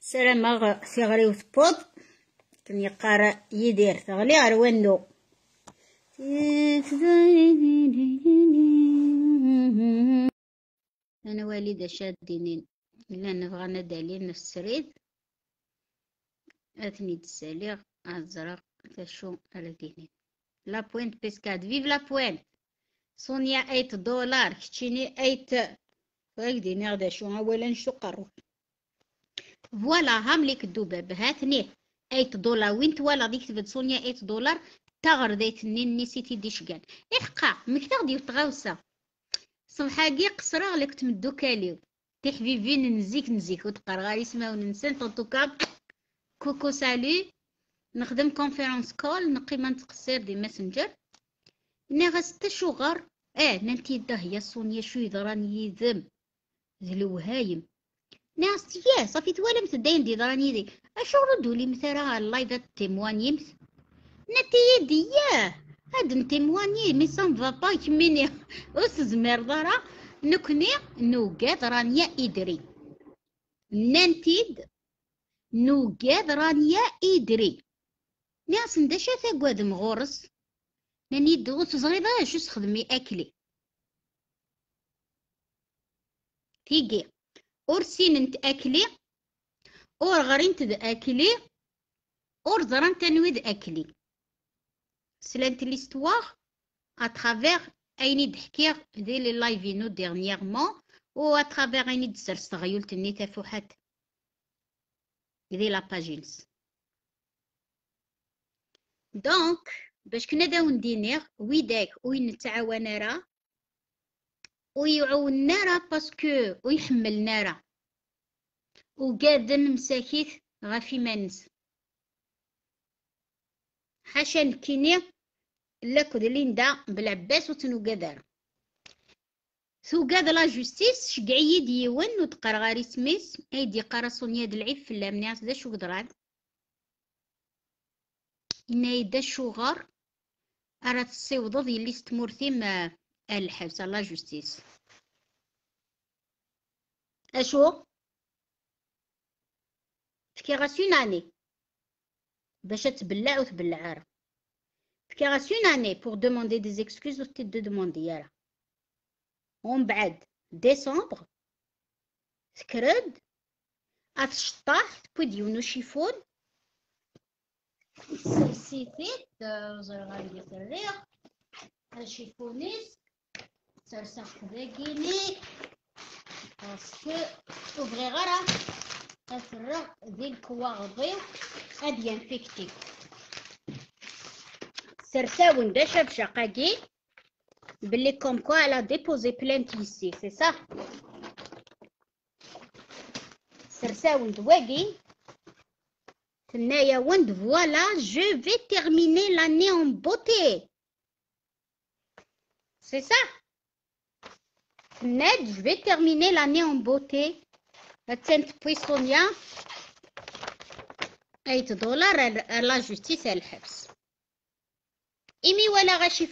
سلام ثغري وثبوط كان يقارا يدير. ثغلي غير وينو أنا والدة شادينين إلا نبغى ندالي نفس السريد. أثني تساليغ أزرق تشو على دينين لا بوينت بيسكاد فيف لا بوينت سونيا ايت دولار كتشيني ايت هكدي نغدا شو اولا شو قرو فوالا هام ليك الدوباب هاتني ايت دولار وين توالا ديك تبد سونيا ايت دولار تغر ديت نين نسيتي دي شقال الحقا مكتاغ دي تغاوسا صبحاكي قصرا لك تمدو كاليو. تي حبيبين نزيك نزيك وتقر غاري اسمها وننسان طوطوكا كوكو سالي نخدم كونفيرونس كول نقي ما نتقصير دي ماسنجر ني غاستا شوغر. آه نانتي دا هي سونيا شو يضراني يذم. ذي الوهايم ناس يا صافي توالمت داين دي ضراني دي اشو ردوا لي مثلا اللايف تيموانيمت نتي يدي ياه. هاد نتيمواني مي سان با كميني اس زمير ضرا نكني نوقاد رانيا إدري نانتيد نوقاد رانيا إدري ناس نداشا تاقواد مغورس ناني دوغس صغيرة شو سخدمي أكلي تيجي اور سيننت أكلي اور غرينت أكلي اور زران تنويد أكلي سلانت ليستواغ اترافيغ ايني دحكيغ دي لي لايفينو ديرنييرمون و اترافيغ ايني دسرست غيولت ني تفوحات دي لاباجينس دونك باش كنا داو ندينيغ ويداك وين نتعاون راه ويعاوننا راه باسكو ويحملنا راه وقادن مساكيت غافي مانس. حاشا نكيني لكود ليندا بالعباس وتنوقادر ثوقاد لا جوستيس شقعي ديون وتقرا غاري سميس. ايدي قرا سونيا دلعيب في اللامنيات دا شو قدرات إنا يدا شوغار أرا تصيوضض يلي ستمورثيم الحبس لا جوستيس. أشو؟ تكي غاسون اني باش تبلع وتبلع راه تكي غاسون اني بور دوموندي دي زيكسكوز و دو دوموندي راه ومن بعد ديسمبر تكرد اتشطاح تبوي ديونو شيفون سيتيت غادي الريق الشيفونيس ترسخ داكيني باسكو اوفغي غرا تفرغ ديال الكواغضي غادي ينفيكتي سرساون دا شاف شقاقي بلي كوم كوا على ديبوزي بلانت يسي سي صح سرساون دواقي Naya Wand, voilà, je vais terminer l'année en beauté. C'est ça. Ned, je vais terminer l'année en beauté. Poissonia. 8 dollars à la justice elle الحبس إمي ولا غاشي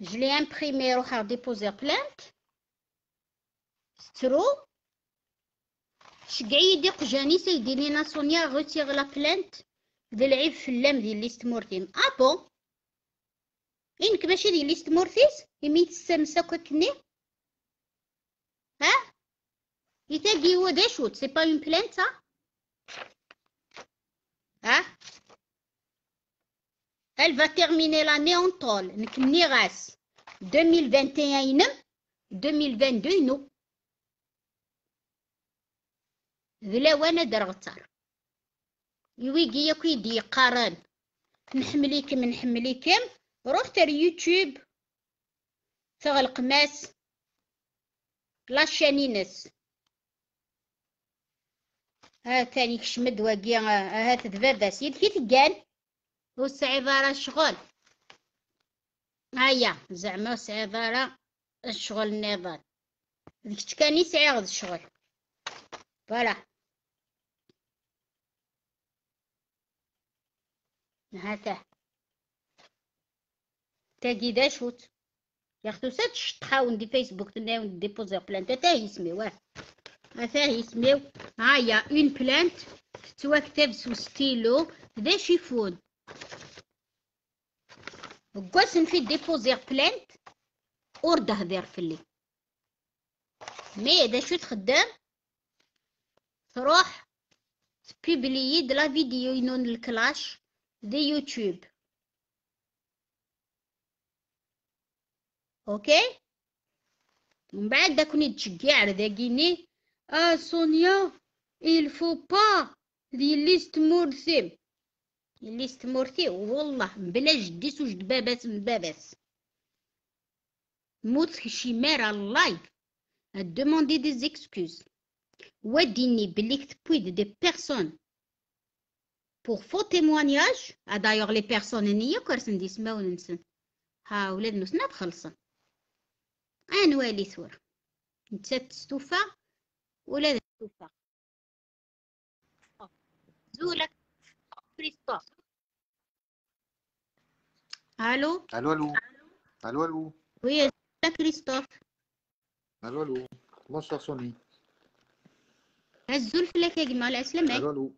je l'ai imprimé روح déposer plainte. سترو شقعي يدي قجاني سيدي لينا سونيا غوتيغ لا بلانت ذا العيب في اللام ديال ليست مورتين ابو انك ماشي ديال ليست مورتيس يمي تستمسا كني ها يتاقي هو دا شوت سي با اون بلانت ها elle va terminer l'année en tôle. نكني غاس 2021 ينم 2022 ينو ذلا وأنا درغتر يويقي ياكو يدي قارن نحمليكم نحمليكم روح تر يوتيوب تغلق ماس لاشانينس ها ثاني كشمد واقي تذبابا سيد كي تقال؟ وسعي ضارة الشغل. هيا زعما وسعي ضارة الشغل النضال ذيك كان يسعي غد الشغل. فوالا. هاته تاقي دا شوت. ياخدو سات تحاول دي فيسبوك تناول ديبوزي بلانت تا يسميو واه. هتا يسميو هايا اون بلانت تتواكتب سو ستيلو دا شيفون قوسن في ديبوزي بلانت ورده هذير فلي مي دا شو تخدم تروح تبيبليي د لا فيديو ينون الكلاش دي يوتيوب أوكي من بعد داكوني تشجع داكيني آه سونيا il faut pas دي ليست مورثي ليست مورثي والله بلا جديس وجد باباس من باباس موت شي مارا اللايف دوموندي دي زيكسكوز وديني بلي كتبويد دي بيرسون pour faux témoignage ah, d'ailleurs les personnes نية كرسن دي سماو ننسن ها ولاد نسنا بخلصن انوالي ثور نتا تستوفى ولا تستوفى عزولك كريستوف ألو؟ ألو ألو. ألو ألو. وي عزولك كريستوف ألو ألو. بونسوار سوني عزول فلاك يا جمال عسلامك ألو ألو.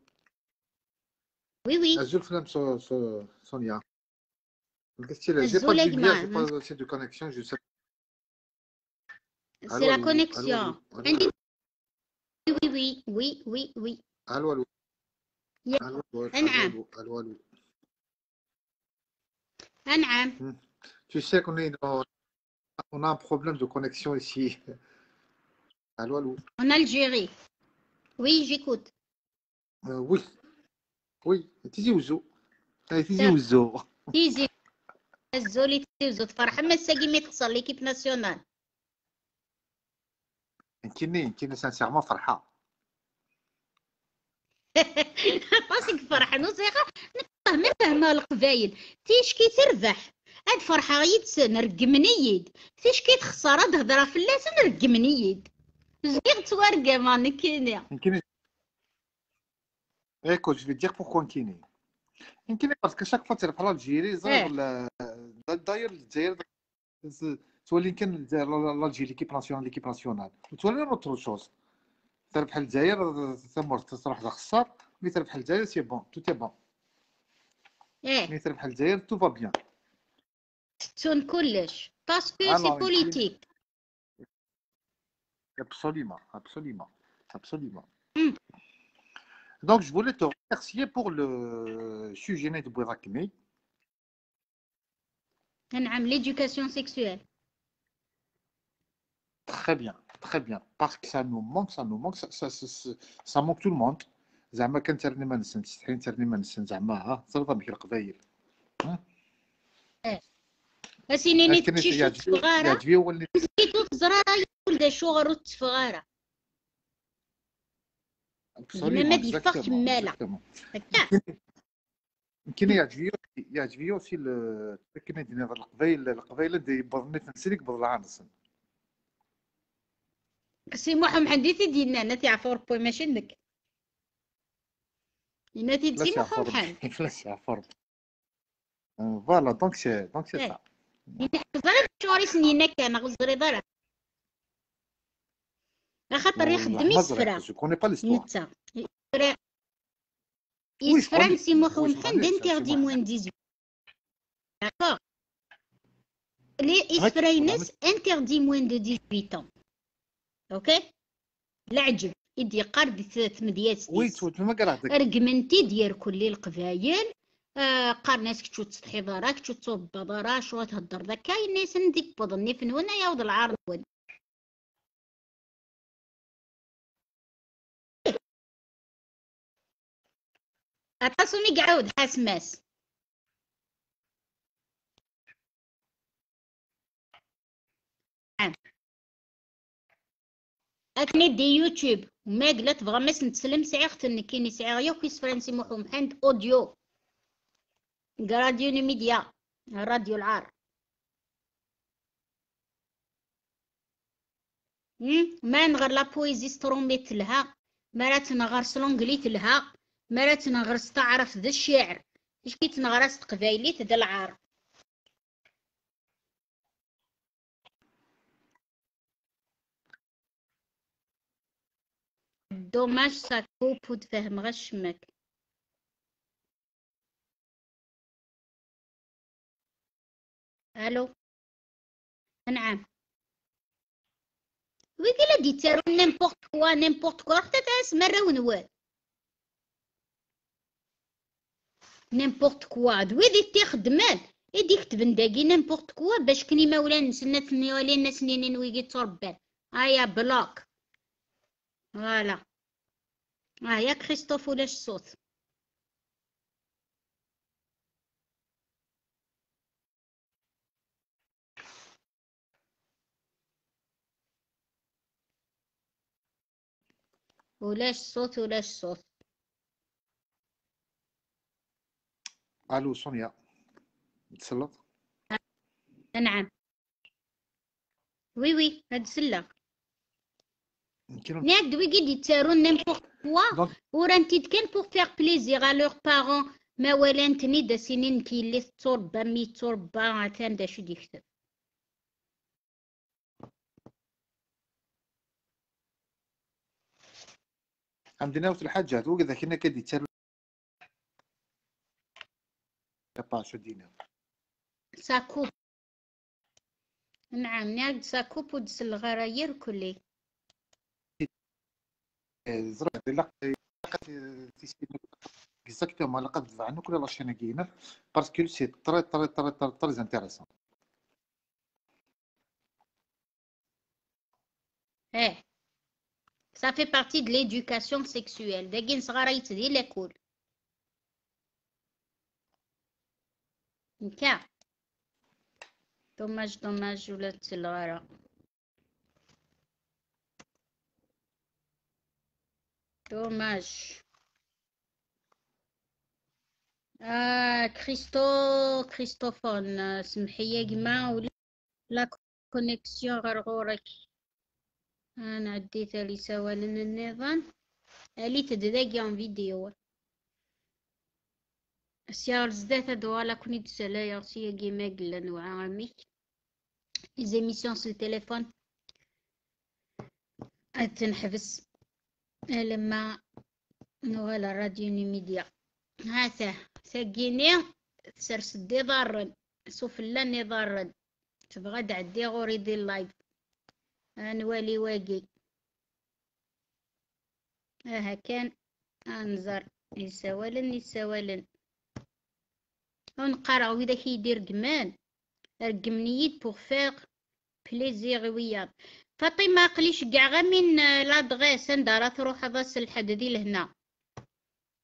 وي وي. Azul Flamme so, so, Sonia. Qu'est-ce que J'ai pas Azul de avec lumière, j'ai moi, pas assez de connexion, je sais. سي لا allô, كونيكسيون allô, عندي وي وي وي وي وي Allô, allô. يا- Allô, allô, نعم. allô, allô, allô. انعم Tu sais qu'on est dans- on a un problème de connexion ici. Allô, allô. en Algérie وي جيكوت Euh, oui. Oui. تيجي وزو. أي تيجي نعم. وزو. تيزي الزولي تيزو تفرح ما ساقي مي تخسر ليكيب ناسيونال كيني كيني سانسيرمون فرحة. راسك فرحان نقطه ما فاهمة القبايل تيش كي تربح؟ هاد فرحة يد نرقمني يد. تيش كي تخسر؟ هاد في اللاس نرقمني يد. زقيغ تورقة ما نكيني. dire pourquoi Nkini. Nkini, parce que chaque fois que tu reprends l'Algérie, إيه. d'ailleurs, الجزائر تولي كان الجزائر l'Algérie l'équipe nationale l'équipe nationale وتولي autre chose تربح الجزائر تمر تروح تخسر مي تربح الجزائر سي بون تو تي بون إيه. مي تربح الجزائر تو فا بيان تون كلش. باسكو آه، سي لا، بوليتيك absolument absolument absolument. Hmm. donc je voulais te remercier pour le sujet de Bourakmi نعم ليدوكاسيون سيكسويل Très bien, très bien. Parce que ça nous manque, ça nous manque, ça, ça, ça, ça- ça manque tout le monde. زعما كنترني ما نسن تستحي نترني ما نسن زعما ها صرفة بك القبايل اسينيني لكن تشي شو يعجبني تفغارة يعجبني هو اللي زيتو تزرارة يولد شغر وتفغارة absolument, ما ديفاق exactement, تمالة. exactement. هكا يمكن يعجبني يعجبني اوسي كنا دينا هاد القبايل القبايل اللي بضني تنسلك بضل عنصن سي محمد حديثي ديالنا أنا تعرفوا ربي ماشي أنا لا تيتي سي محمد. عفور حمد لا سي عفور فوالا دونك سي دونك سي إيه. سا زرا شوري سنينا كان غزري ضرا خاطر يخدم يسفرا نتا. يسفرا Oui, je يسفرا connais. سي محمد انتردي c'est موان 18 داكور. لي يسفرا. ينس انتردي موان دو 18 أوكي؟ العجب يدي قرد ثمديات وي ما قال هذاك رقمنتي ديال كل القبايل آه قارناس كتشو تسطحي ضرا كتشو تصوب ضرا شو تهضر ذا كاين ناس نديك بضني فنونا ياود العارض ود اتصمي قعود حاسماس نعم. أكني دي يوتيوب. ما قلت بغا ماس نتسلم سعي اختن كيني سعي يا كيس فرنسي محو محمد اوديو راديو ميديا راديو العار؟ ما نغير لا بويزي ستروميت لها ما تنغر سلونجليت لها ما تنغر استعرف ذا الشعر. اش كي تنغر قبايليت ذا العار؟ دوماج ساكوب وتفهم غير الشماك ألو نعم ويكي لا دي تارو نيمبورت كوا نيمبورت كوا حتى تعس مرة ونوال نيمبورت كوا دوي دي تخدمان ايدي كتبن داكي نيمبورت كوا باش كني مولا نسنات نيوالي الناس نينين ويجي تربان هيا بلوك فوالا آه يا كريستوف ولاش الصوت ولاش الصوت ولاش الصوت ألو سونيا. تسلط؟ نعم. وي وي هاد يمكن ناك دوي قد يتسارون نيمبورت بوا ورانتيد كان بور فيغ بليزيغ ا لور بارون ما ولانتني دا سنين كي اللي تربى مي تربى عتان دا شو يكتب عندنا وقت الحاجات وكذا كنا كدي تسال شو دينا. ساكوب نعم نعم ساكوب ودس الغراير كلي زرع لا اكزاكتومون لقد دفعنا كل لاشين كينا باسكو سي تري تري تري تري تري انتيريسون إيه Ça fait partie de l'éducation sexuelle. داكين صغار يتدي لكل نكا دوماج دوماج ولات الغرا دوماج آه كريستو كريستوفون سمحي جماعة ولا لا كونيكسيون غرغورك أنا عديت لي سوالن النظام اللي تدلاقي ان فيديو سيار زدات دوالا كوني تسالا سيا كيما قلا نوع عامي لي زيميسيون سو التليفون تنحبس لما نوال راديو ميديا هاته ساقيني سرس دي ضارن سفلا ني ضارن تبغى تعدي غوري دي اللايف. نوالي واقي. ها كان أنظر. يسوالن يسوالن ونقرأ. وإذا كيدير قمان. رقمنيت بوغ فيغ بليزيغ وياض فاطمة قليش كاع غير من لادغيس ندارا تروح هذا الحد دي لهنا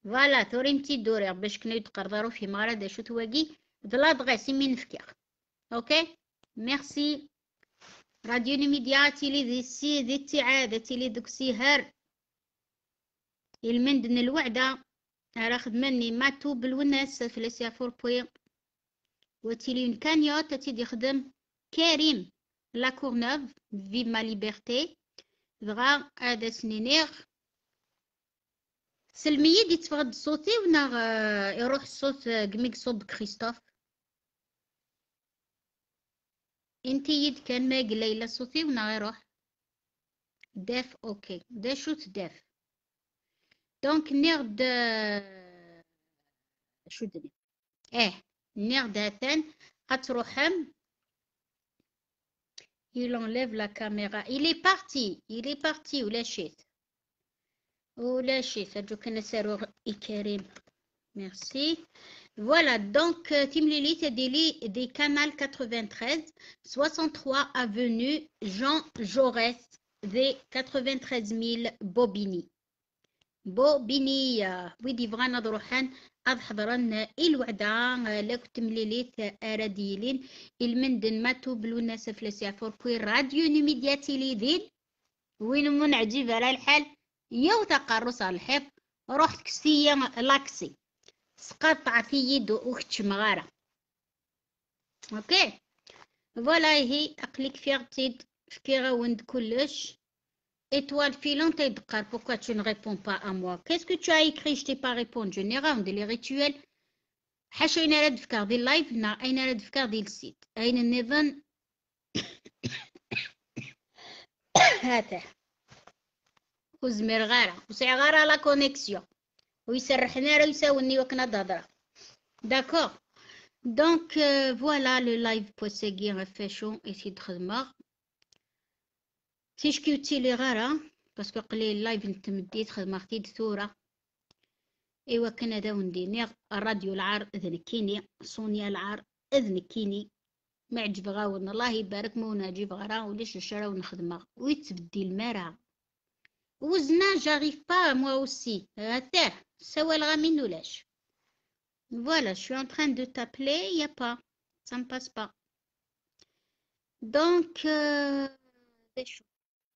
فوالا تورينتي دوري باش كنا يتقرضرو في دا شو تواقي؟ دلادغيس من فكيغ أوكي؟ ميرسي. راديو ميديا تيلي دي سي دي التعادة تيلي دوك سيهر المندن الوعدة. على خدمني ماتو في لسيا فور بوين وتيلي كانيو تتيدي خدم كريم. لا كورنوف في ما ليبرتي دغا هذا سنينيغ سلمية دي تفقد صوتي ونغ يروح الصوت قميق صوب كريستوف انتي يد كان ما قليلة صوتي ونغ يروح داف أوكي دا شوت داف دونك نغد شو دني آه نغد هاتان قد تروحم il enlève la caméra il est parti il est parti ولا شيت ولا شيت ارجو كنا سارو كريم ميرسي Voilà, donc Timlili Tedeli des Canal 93, 63 avenue Jean Jaurès, des 93 000 Bobigny. بوبيني ويدي بغانا نروحان أض حضرن الوعدة لك تمليليت أراديلين المندن ماتو بلو ناس فلسيا فور كوي راديو نميدياتي لي دين وين من عجيب على الحال؟ يو تقرص على الحيط. رحت كسية لاكسي. سقطع في يد أختش مغارة. أوكي. فوالا هي أقليك في غتيد فكي غاوند كلش. Étoile filante et Dkar, pourquoi tu ne réponds pas à moi? Qu'est-ce que tu as écrit? Je t'ai pas répondu. نراهم دي لي ريتوال حاشا أين راد فكار ديال اللايف نا أين راد فكار ديال السيت أين النظام هاته وزمير غارة وسع غارة لا كونيكسيون ويسرحنا راه يساوني وكنا دهضرة داكور دونك فوالا لو لايف بوسيغي غفاشو يسيد خدمة تيشكي وتيلي غارة باسكو قليل اللايف نتمديت خدمة ثورة ايوا كان دا ونديني الراديو العار اذنكيني صونيا العار اذنكيني ما عجب غاون الله يبارك مونا جيب غرا وليش الشرا ونخدمها ويتبدي المرا وزنا جاريف با موا اوسي هاتاه سوا الغامين ولاش je suis en train de t'appeler, il a pas. Ça me passe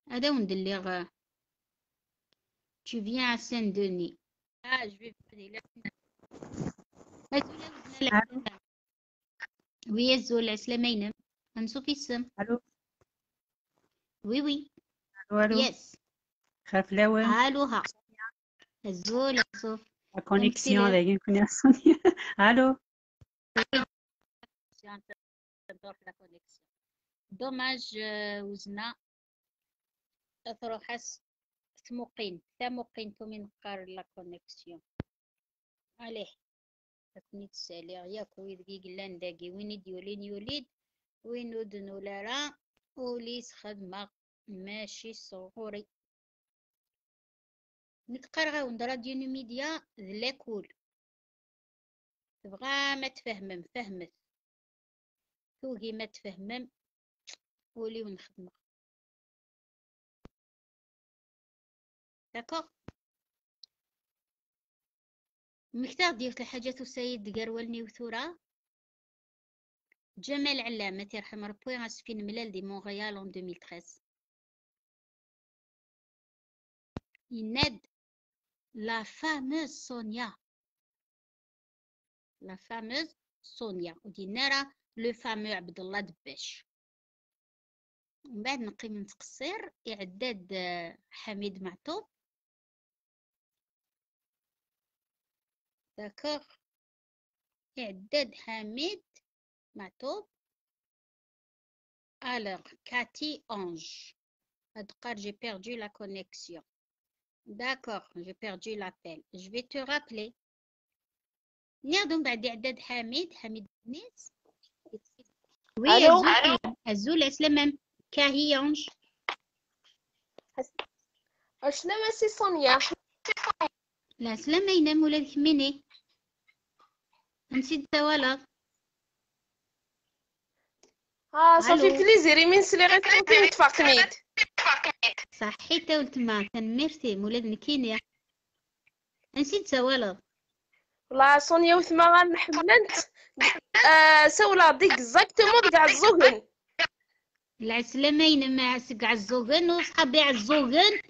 pas. Donc, euh, هذا وندير Tu viens à Saint-Denis. Ah, je vais venir là. Oui, الزول سلامينا نشوف السم ألو وي وي ألو ألو يس خاف لاوان ألو ها الزول صوف La connexion avec une connexion. Allô? تروح لا كونيكسيون دوماج وزنا تروح حس ثموقين ثموقين تومين قار لا كونيكسيون عليه. تكني تسالي ياك ويد قلان داقي وين يولين يوليد؟ وين ودن ولا را؟ وليس خدمة. ماشي صغوري. نتقرغا وند راديو ميديا ذلاكول تبغى ما تفهمم. فهمت. توقي ما تفهمم. ولي ونخدم داكوغ مكتاغ ديال الحاجات السيد قرولني وثورة جمال علامة يرحم ربي غاسفين ملال دي مونغيال en 2013 يناد لا فاموز سونيا. لا فاموز سونيا. ودينا راه لو فامو عبد الله دباش. من بعد نقيم نتقصير إعداد حميد معطوب داكوغ اعداد حميد معطوب alors Cathy Ange Adkar, j'ai perdu la connexion. D'accord, j'ai perdu l'appel. Je vais te rappeler. ناخدهم بعد إعداد حميد حميد نيس وي ألو؟ الزول الزول أسلم كاهي أنج شنو ماشي سونيا لا سلام ينام ولا الكميني نسيت ولا آه صافي؟ بليزير من سلي غير تفوتي متفاقميد صحيت قلت ما كان ميرتي مولاد نكينيا. نسيت ولا والله سونيا وثما غنحملنت آه سولا ديك اكزاكتومون كاع الزوغن. العسلامة ينام مع سق عزوغن وصحابي عزوغن.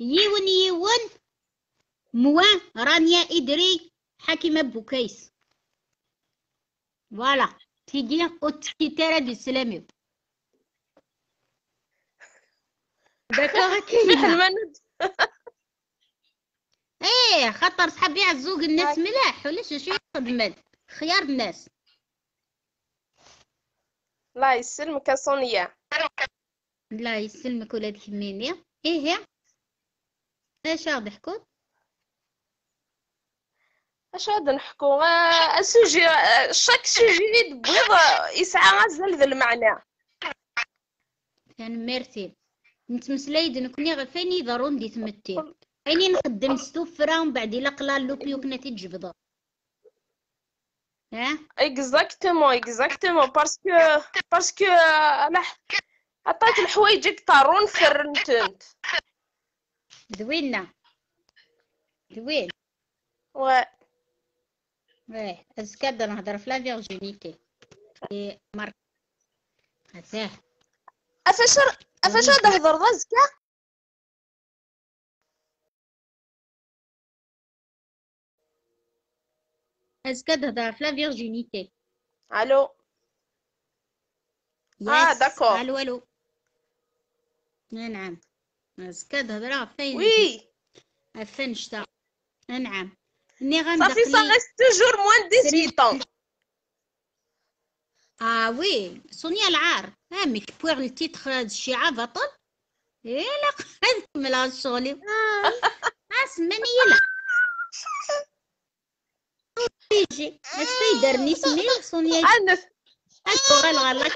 يون يون موا رانيا إدري حكيمة بوكيس فوالا تيجي اوتيتيرا دو سلامي داكوغ إيه خاطر صحابي عزوق الناس ملاح ولاش شو يخدمن خيار الناس. الله يسلمك سونيا لا يسلمك ولاد حميني إيه هي إيش ضحكوا اش غادا نحكو؟ آه، السوجي آه، شاك سوجي بيض يسعى غزال ذا المعنى. كان ميرتي نتمسلايد نكوني غفاني ضرون دي تمتي. عيني نخدم ستوفرا ومن بعد إلا قلال لوبي وكنا تجبضا ها؟ اكزاكتومون اكزاكتومون باسكو باسكو أنا عطيت الحوايج طارون فرنتنت دوينا دوين و إيه ازكاد نهضر في لا فيرجينيتي في مارك هذاه افاش افاش غادا هضر غازكا ازكاد نهضر في لا فيرجينيتي ألو يس داكور. ألو ألو نعم ازكاد هضره فين وي فين شتا نعم ني صافي غندقلي سا ريست توجور موان 18 آه وي سونيا العار هامك بوغ التيتر هاد الشيعة بطل إيه لا نكمل هاد الشغل اسمني يلا يجي اش يدرني سمي سونيا أنا الصورة الغلط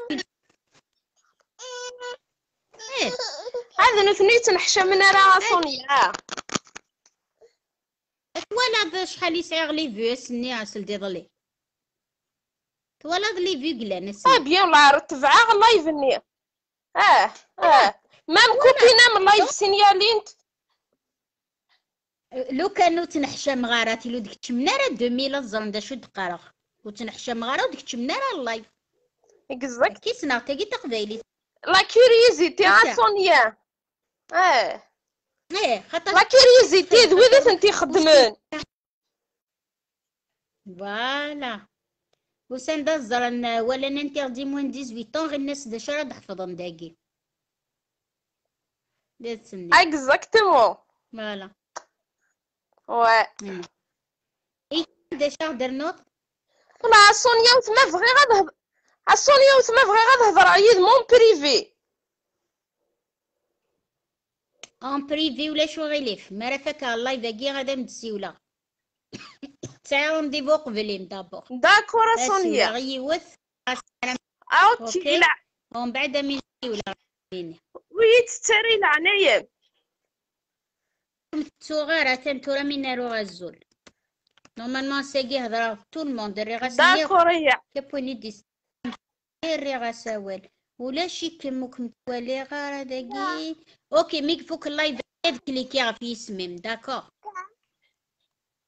إيه هذا نثني تنحشى من راه سونيا باش خلي يسعيغ لي فيو اسني اسل ديضلي ولا لي فيو قلان آه اسني بيان الله رتبعها لايف ني آه آه مام كوبينا من لايف سينيالينت لو كانوا تنحشى مغاراتي لو ديك تشمنارا 2000 الزرن دا شو دقارغ وتنحشى مغارة وديك تشمنارا اللايف. اكزاكت كي سنا تاقي تقبايلي لا كيوريوزيتي ا أنت. سونيا آه إيه خاطر لا كيوريوزيتي ذوي تنتي خدمن فوالا. وسان دا الزرن ولا ننتردي موان 18 غير الناس دا شرا تحفظهم داكي لا اكزاكتومون فوالا. واه ديجا هدر نوض والله سونيا وتما بغي غنهضر سونيا وتما بغي غنهضر عيد مون بريفي اون بريفي ولا شو غيليف ما راه فاك اللايف كي غادا متسيوله تاع رونديفو قبلين دابور داكور سونيا غيوث أوكي. لا ومن بعد من ولا ويت تري العناية صغيرة تنتورا من نارو غزول نورمالمون ساقي هضرا تو الموند ري غاسني داكور هي كبوني ديس ري غاساول ولا شي كموك متوالي غير هداكي أوكي ميك فوك اللايف كليكي غفي اسمم داكور.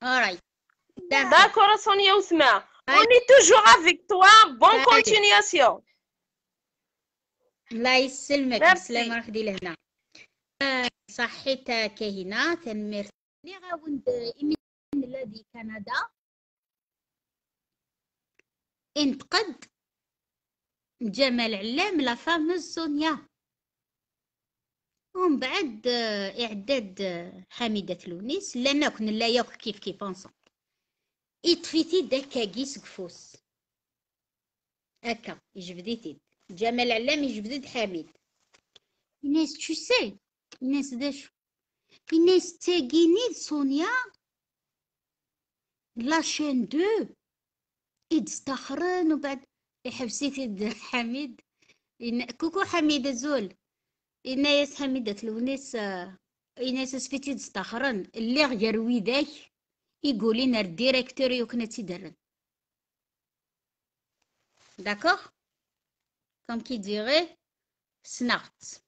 اورايت داكور سونيا وتما اوني توجور افيك توا بون. كونتينياسيون الله يسلمك Merci. بسلامة رخدي لهنا. آه، صحيت كهنا تنمير. لي غاوند الذي كندا. انتقد جمال علام لا فاموز سونيا. ومن بعد آه، إعداد آه، حميدة لونيس. لأن كنا لا ياك كيف كيف انصم يطفيتي داكا كيس كفوس هكا يجبديتي جمال علام يجبد حميد الناس شو سي الناس داش الناس تاقيني سونيا لاشين دو يدستخرن وبعد حبسيتي حميد إن- كوكو حميدة زول الناس حميدة لونيس الناس سفيتي دستخرن اللي غير ويداك يقولين الديريكتور يوكنا تيدرن. داكوغ كوم كي ديغي سنغت.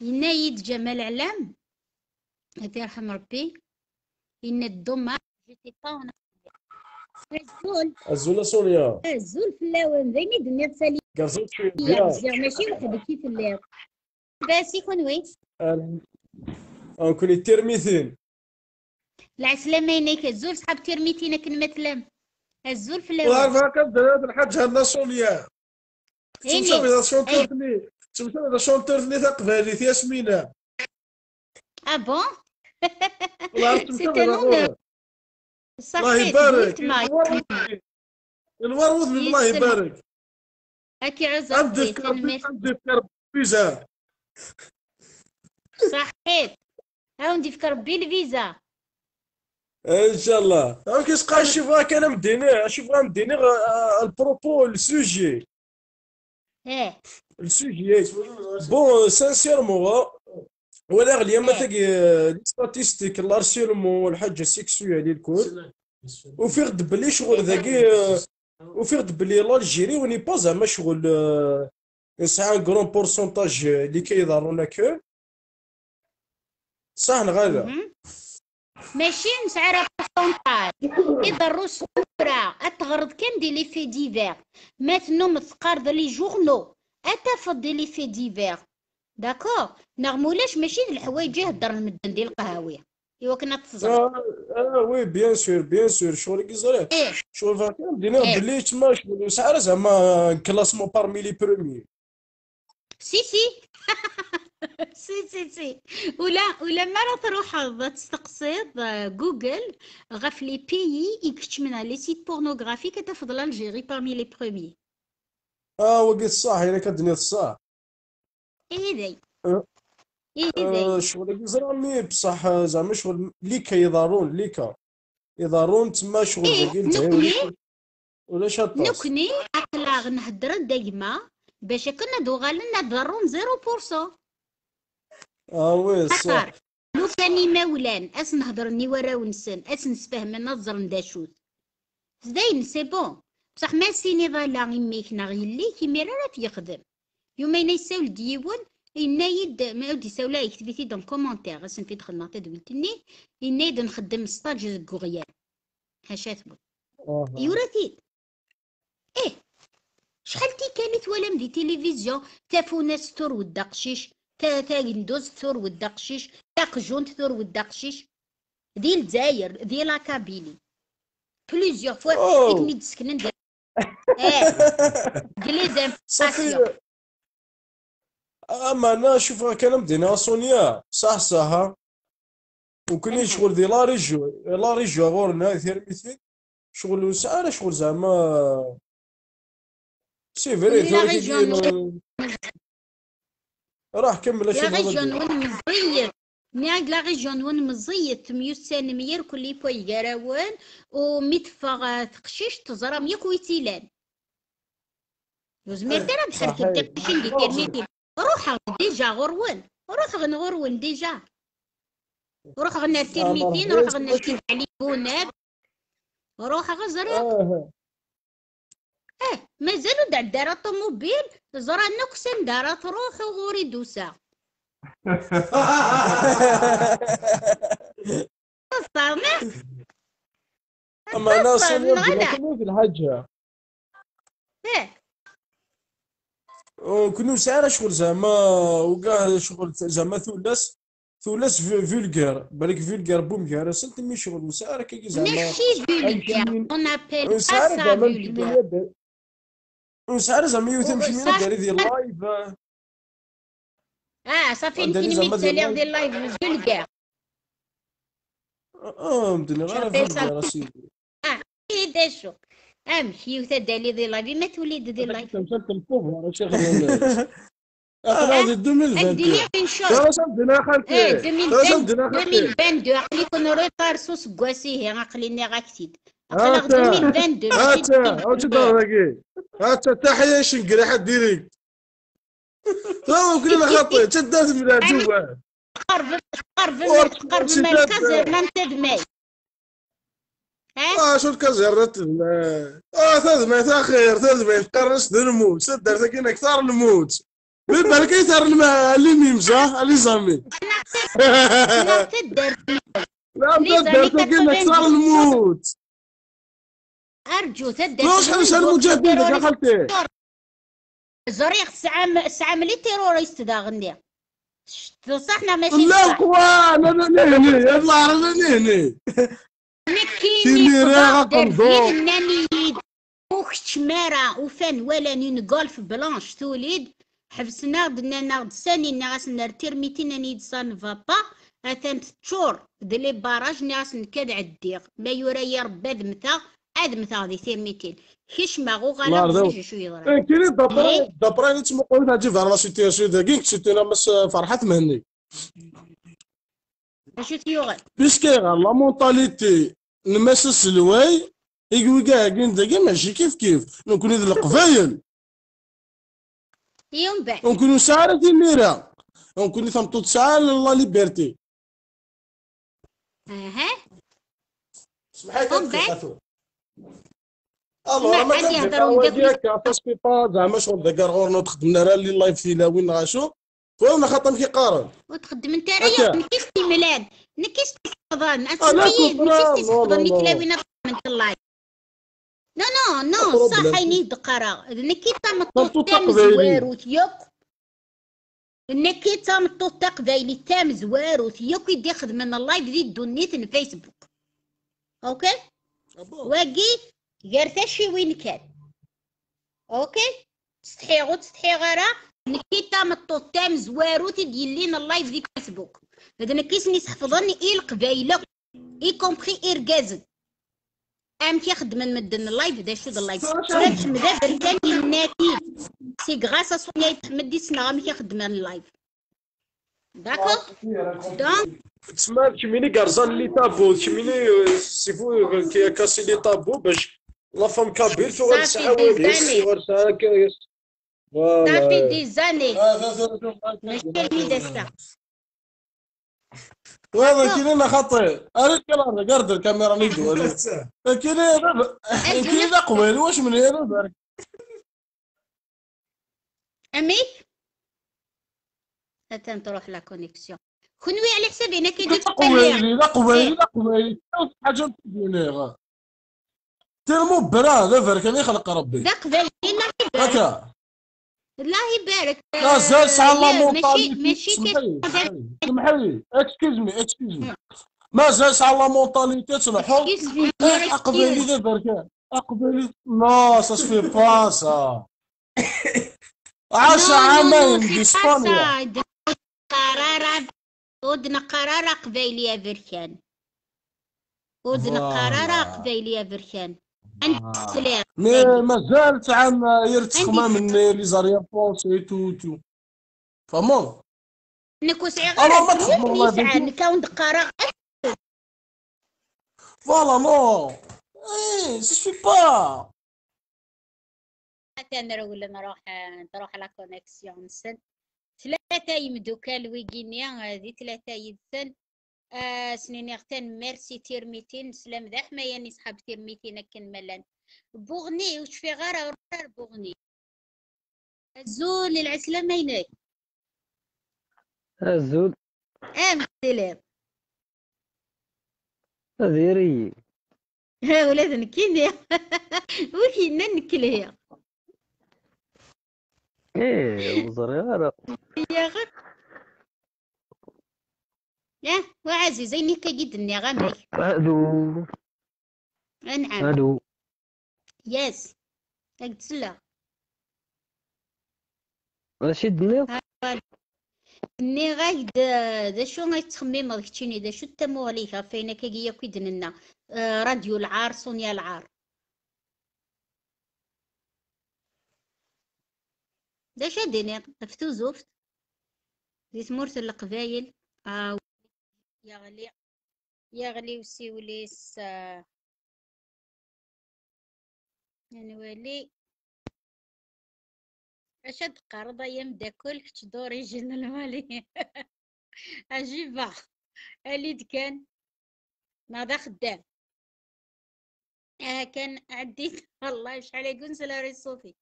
ينايد جمال علام هذا يرحم ربي إن الدمى جيتي طاونة. الزول. الزولة سوريا. الزول في اللاون زيني دنيا تسالي قرصت شوية ماشي وحدك كيف يكون وي. نكون الترميثين العسلامة ينيك الزول صحاب ترميتينا كلمة لام الزول في اللاون وعارف هكا هذا الحاج هذا سوريا. إني. تمشى إذا شونترتني تمشى إذا شونترتني تقبالي ياسمينة آه بون والله عرفت سي تمشى ان إذا اونور الله يبارك. الوار وذني الله. يبارك. هاكي عز عندي فكر عندي فيزا. صحيت ها ندي فكر ربي الفيزا. إن شاء الله. أنا كيسقى شوف راك أنا مديني شوف أنا مديني البروبو السوجي. آه السوجي بون سانسيرمون ولا غليا ما إيه. تلقى لي ستاتيستيك الارسيلمون والحاجة سيكسويال الكل. وفي غد بلي شغل ذاكي وفي غد بلي الجيري وني با زعما شغل آه، يسعى كرون بورسونتاج اللي كيضرونا كو. صح نغادا. ماشي نسعر بورسونتاج يضرو صورة أتغرض كان دي لي في ديفير ماتنو مثقارض لي جورنو أتفض دي لي في ديفير. داكور نغمولاش ماشي د الحوايج يهدر المدن ديال القهاوي؟ إيوا كنا تصغر آه آه وي بيان سور بيان سور. شغل كي زريت إيه. شغل فاكر؟ بدينا إيه. بلي تما شغل سعر زعما كلاسمون بارمي لي بروميي سي سي. سي سي سي. ولا ولا مرة تروح تستقصد جوجل غف لي بيي يكتش منها لي سيت بورنوغرافي كتفضل الجيري بارمي لي بروميي آه وقيت صح إلا كدنيا الصح إيه داي أه. آه داي شغل كي زرامي بصح زعما شغل ليكا يضارون ليكا يضارون تما شغل إيه، نكني. ولا- شاطاس نكني؟ اقلاغ نهدر دايما باش كنا دوغالنا ضرون زيرو بورسون آه وي صح. لو كاني مولان أس نهضر ني ورا ونسن أس نسفهم نظر نداشوت. زين سي بون. بصح ما سيني ظالا يميك نا غيلي كيما راه في يخدم. يوم ينا يساول ديون ينايد ما يودي يساولا يكتب في دون كومونتير اسن في دخل نعطي دويلتني ينايد نخدم ستاج كوغيان هاشا ثبت آه. يوراتيد إيه. شحال تي كانت ولا مدي تلفزيون تافونا ستور ودا قشيش تا تا ندوز ثور ودا قشيش تا قجون ثور ودا قشيش دي الجزائر دي لاكابيلي بليزيوغ فوا أوه. كني تسكنن آه دي صافي. زانفورماسيون أما أنا شوف راك انا مدينا سونيا صح صح. وكني شغل دي لا ريجيو لا ريجيو غورنا ثيرميتين شغل وسعنا شغل زعما. سي فري لا ثوري راح كمل لا أشوف ريجيون هذا وين مزيت. نياك لا ريجيون وين مزيت. ميوسان مير كل بوي جراوان وميتفا تقشيش تزرى ميك ويتيلان وزمير ديرها بحال. كي تقشين دي كيرنيتي روح ديجا غروان روح غن غروان ديجا روح غن الترميتين روح غن الكيف علي بوناب روح غزرا آه. آه مازالو دع دارا طوموبيل زرا نكسن دارا تروح وغوري دوسا أما أنا أصلاً سونيا غدا. بدنا كنا آه سعر شغل زعما وكاع شغل زعما ثلاث ثلاث فولغار بالك فولغار بومغار سنت مي شغل وسعر كي زعما ماشي فولغار أمشي- اون ابيل با وسعر سا زعما يوثم شي وسعر- داري ديال اللايف آه صافي سالير ديال ديال لايف فولغار آه مدني غير شافي فولغار أسيدي. إيه داشو أمشي وتدالي ديال لايف ما توليد ديال لايف مسكت الكوفر هذه 2020 الدنيا فين شوط يلا سمدنا خالتي. 2020 سمدنا خالتي. 2022 عقلي كون روطار سوس كواسيه عقلي عاكتيد هاتا. عقلي 2022 هاتا هاتا هاتا تحية شنقري حد ديريكت تو كلنا خطي تدات من جوا قرب قرب قرب شداد. ما الكازر ما انت دماي ها آه شو الكزرت آه ثلاث تا خير ثلاث ما قرنش نموت؟ سدر ساكن أكثر نموت. بالك يثار الماء اللي ميمزا اللي زامي. لا تدر لا تدر كتبين أكثر نموت. أرجو تدر شحال شحال المجاهدين يا خالتي؟ زريق ساعة ساعة ملي تيروريست دا غندي صحنا ماشي لا أخوان أنا نهني يلا أنا نهني نكيني كيني راغا قدر قنضوق. ناني وخت مارا وفان ولا نين غولف بلانش توليد. حبسنا بدنا ناخد ساني ناس نرتير ميتين نيد سان فابا. اثنت تشور دلي باراج ناس نكاد عديغ ما يورا يا ربي ادمتا ادمتا هذه ثير ميتين؟ كيش ما غو غالا. بزاف شو يضرب كاين دابا دابا راني تما قلت هادي فار لا سيتياسيون داكين كنت أنا مس فرحات مهني. شو تيوغل بيسكي لا مونتاليتي. نمس السلواي يقوي كاع داكي ماشي كيف كيف؟ نكون ذي القبايل يوم بعد. نكون ساعة دي ميرا نكون ثمتو ساعة لا ليبرتي. أها. سمحي ومن بعد؟ كنتي الوغ ما كنت يهضروا فاش بيبا زعما شغل داك غورنا تخدمنا راه اللي لايف فينا وين غاشو. فانا خاطر كي قارن. وتخدم أنت. راه نكيس ميلاد نكيس لا، لا، تحفظان لا. مثل وين من اللايف نو نو نو صح لك. يني دقرا نكي طلتو تام. زوارو تيوك نكي تام تقبيلي تام زوارو تيوك يدي خدم اللايف دي دونيت الفيسبوك أوكي؟ واقي غير شي وين كان. أوكي؟ تستحي غو تستحي غيرا نكي تام تام زوارو تدي لينا اللايف دي فيسبوك. هذا نكيس نيس حفظني اي القبايله اي كومبري ايرغازن ام كيخدم مدن اللايف دا شو اللايف سلاش مدا بركان الناتي سي غاسا سونيا يتحمد دي سنا غامي كيخدم اللايف داكو دونك تسمى كميني كارزان لي تابو كميني سيفو كي كاسي لي تابو باش لا فام كابير تو غير صافي دي زاني ماشي الميدا وهذا كاين خطير أنا كلام قرد الكاميرا نيدو كاين كاين قويل واش من هنا؟ بارك امي حتى تروح لا كونيكسيون كونوي على حسابي أنا كيدير قويل لا قويل لا قويل حاجة تديني تيرمو برا لا فرك اللي خلق ربي. دا قبل الله يبارك هكا الله يبارك. لا زال ساعة لا لا، ماشي سمحي كي- سمحي اكسكيوز مي اكسكيوز مي ما زال ساعة لا مونتاليتي تنحو Excuse me, Eh, اقبلي ذا بركان اقبلي نو سا سفي با سا عاش عامين ça. De- قرارة ودنا قرارة قبايلية بركان ودنا قرارة فوالا. قبايلية بركان مي مازال تاع يرتخما عندي من لي زاريابونس اي تو تو. فهمون نكو أنا ما قرار فوالا نو. إي سي با مثلا ولا نروح نروح على كونيكسيون نسن ثلاثة يمدوكا الويكينيا هذه ثلاثة يدسن آه سنين يغتن ميرسي تيرميتين سلام ذا حمايا ني صحاب تيرميتين كن ملان بوغني وش في غارة ورار بوغني؟ الزول العسلامة يناي الزول ام سلام هذيري ها ولاد نكيني. وكينا نكل هي إيه وصغيرة يا غير آه وعزيزي نيكا جد غامي ألو. نعم ألو. يس. هاك تسلا رشيد النيط ني غاي دا دا شو غاي تخمم هذاك تشيني؟ دا شو تمو عليك فينا كي كيدننا آه راديو العار سونيا العار. دا شا ديني؟ طفتو زفت دي تمورت القبايل. آه يغلي يغلي وسيوليس آه يعني ولي أشد قرضة يم داكل كتش دوري جن المالي عجيبة اليد كان ناضا خدام؟ كان عديت والله شحال يقول سلاري صوفي.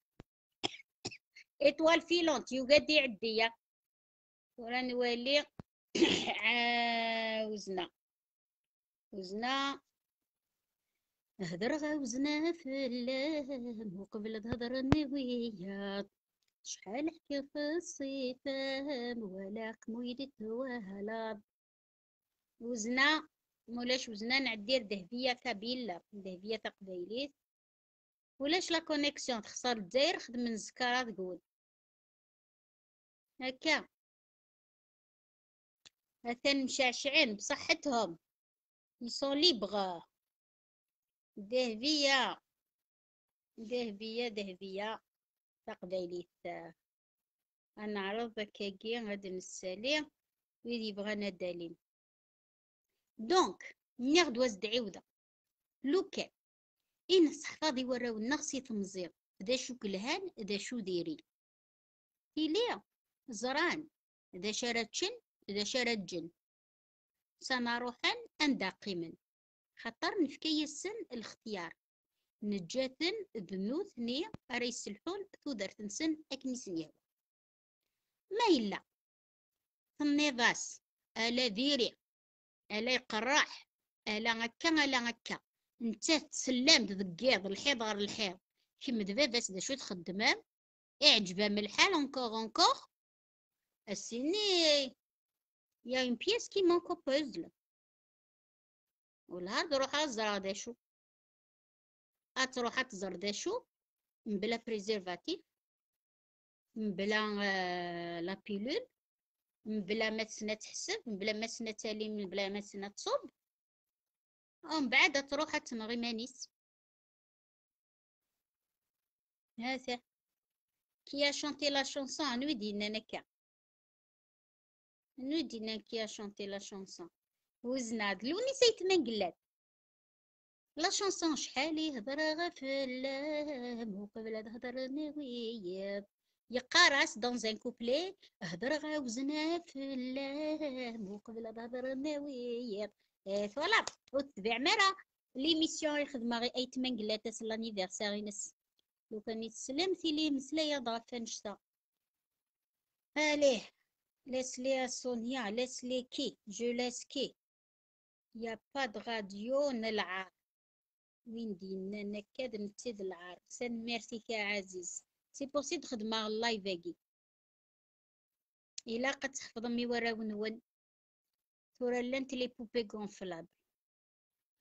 اطوال فيلونت يقدي عدية وراني ولي عاوزنا وزنا هدر غاوزنا في اللام وقبل تهضر النويات شحال حكي في الصيفام ولا قمويدة وهلا وزنا مولاش وزنا نعدير دهبية كابيلا دهبية تقبايليت ولاش لا كونيكسيون تخسر الداير خدم من الزكارة تقول. هكا. مثلا مشعشعين بصحتهم يسون ليبغ دهبية دهبية دهبية. تقبايليت أنا عرض كاكي غادي نسالي ويد يبغانا دالين دونك ملي غدواز دعيودة. لو كان إن صحفاضي وراو النغسي تمزيغ ذا شو كلهان ذا شو ديري. إليا زران ذا شارتشن ذا شارتجن سما روحان أندا قيمن خطر نفكي السن الاختيار. نجاتن بنوثني أري يسلحون تودر تنسن أكني سنيا ما إلا. تنظاس ألا ديري ألا يقراح. ألا غكا ألا غكا. انت تسلمت ذقيض الحيض الحيض. كيما دابا باس دا شو تخدمام من الحال أونكور أونكور. السيني يا اون بيس كي مانكو بوزل والهاد روح ازرع دا شو اتروح تزر دا شو بلا بريزيرفاتيف بلا آه لا بيلول بلا ما تسنى تحسب بلا ما تسنى تالي بلا ما تسنى تصب ومن بعد تروح تنغي مانيس هذا كي شونتي لا شونسون نو دينا نكا نو دينا كي شونتي لا شونسون وزناد لوني سيت من قلات لا شونسون شحالي هضر غفلام وقبل تهضر نويب يقارس دون زان كوبلي هضر غاوزنا فلام وقبل تهضر نويب فوالا وتبع مرة ليميسيون يخدم غي اي تمن قلات اس لانيفرسير ينس لو كان يتسلم لي مسلايا ضعف نشتا اليه laisse les à Sonia laisse les qui? Je laisse qui? Y a pas de radio نلعب وين دينا نكاد نتسد العار سن ميرسي يا عزيز سي بوسي تخدم اللايف اكي الا قد تحفظ مي وراو نون تورا لانت لي بوبي غونفلابل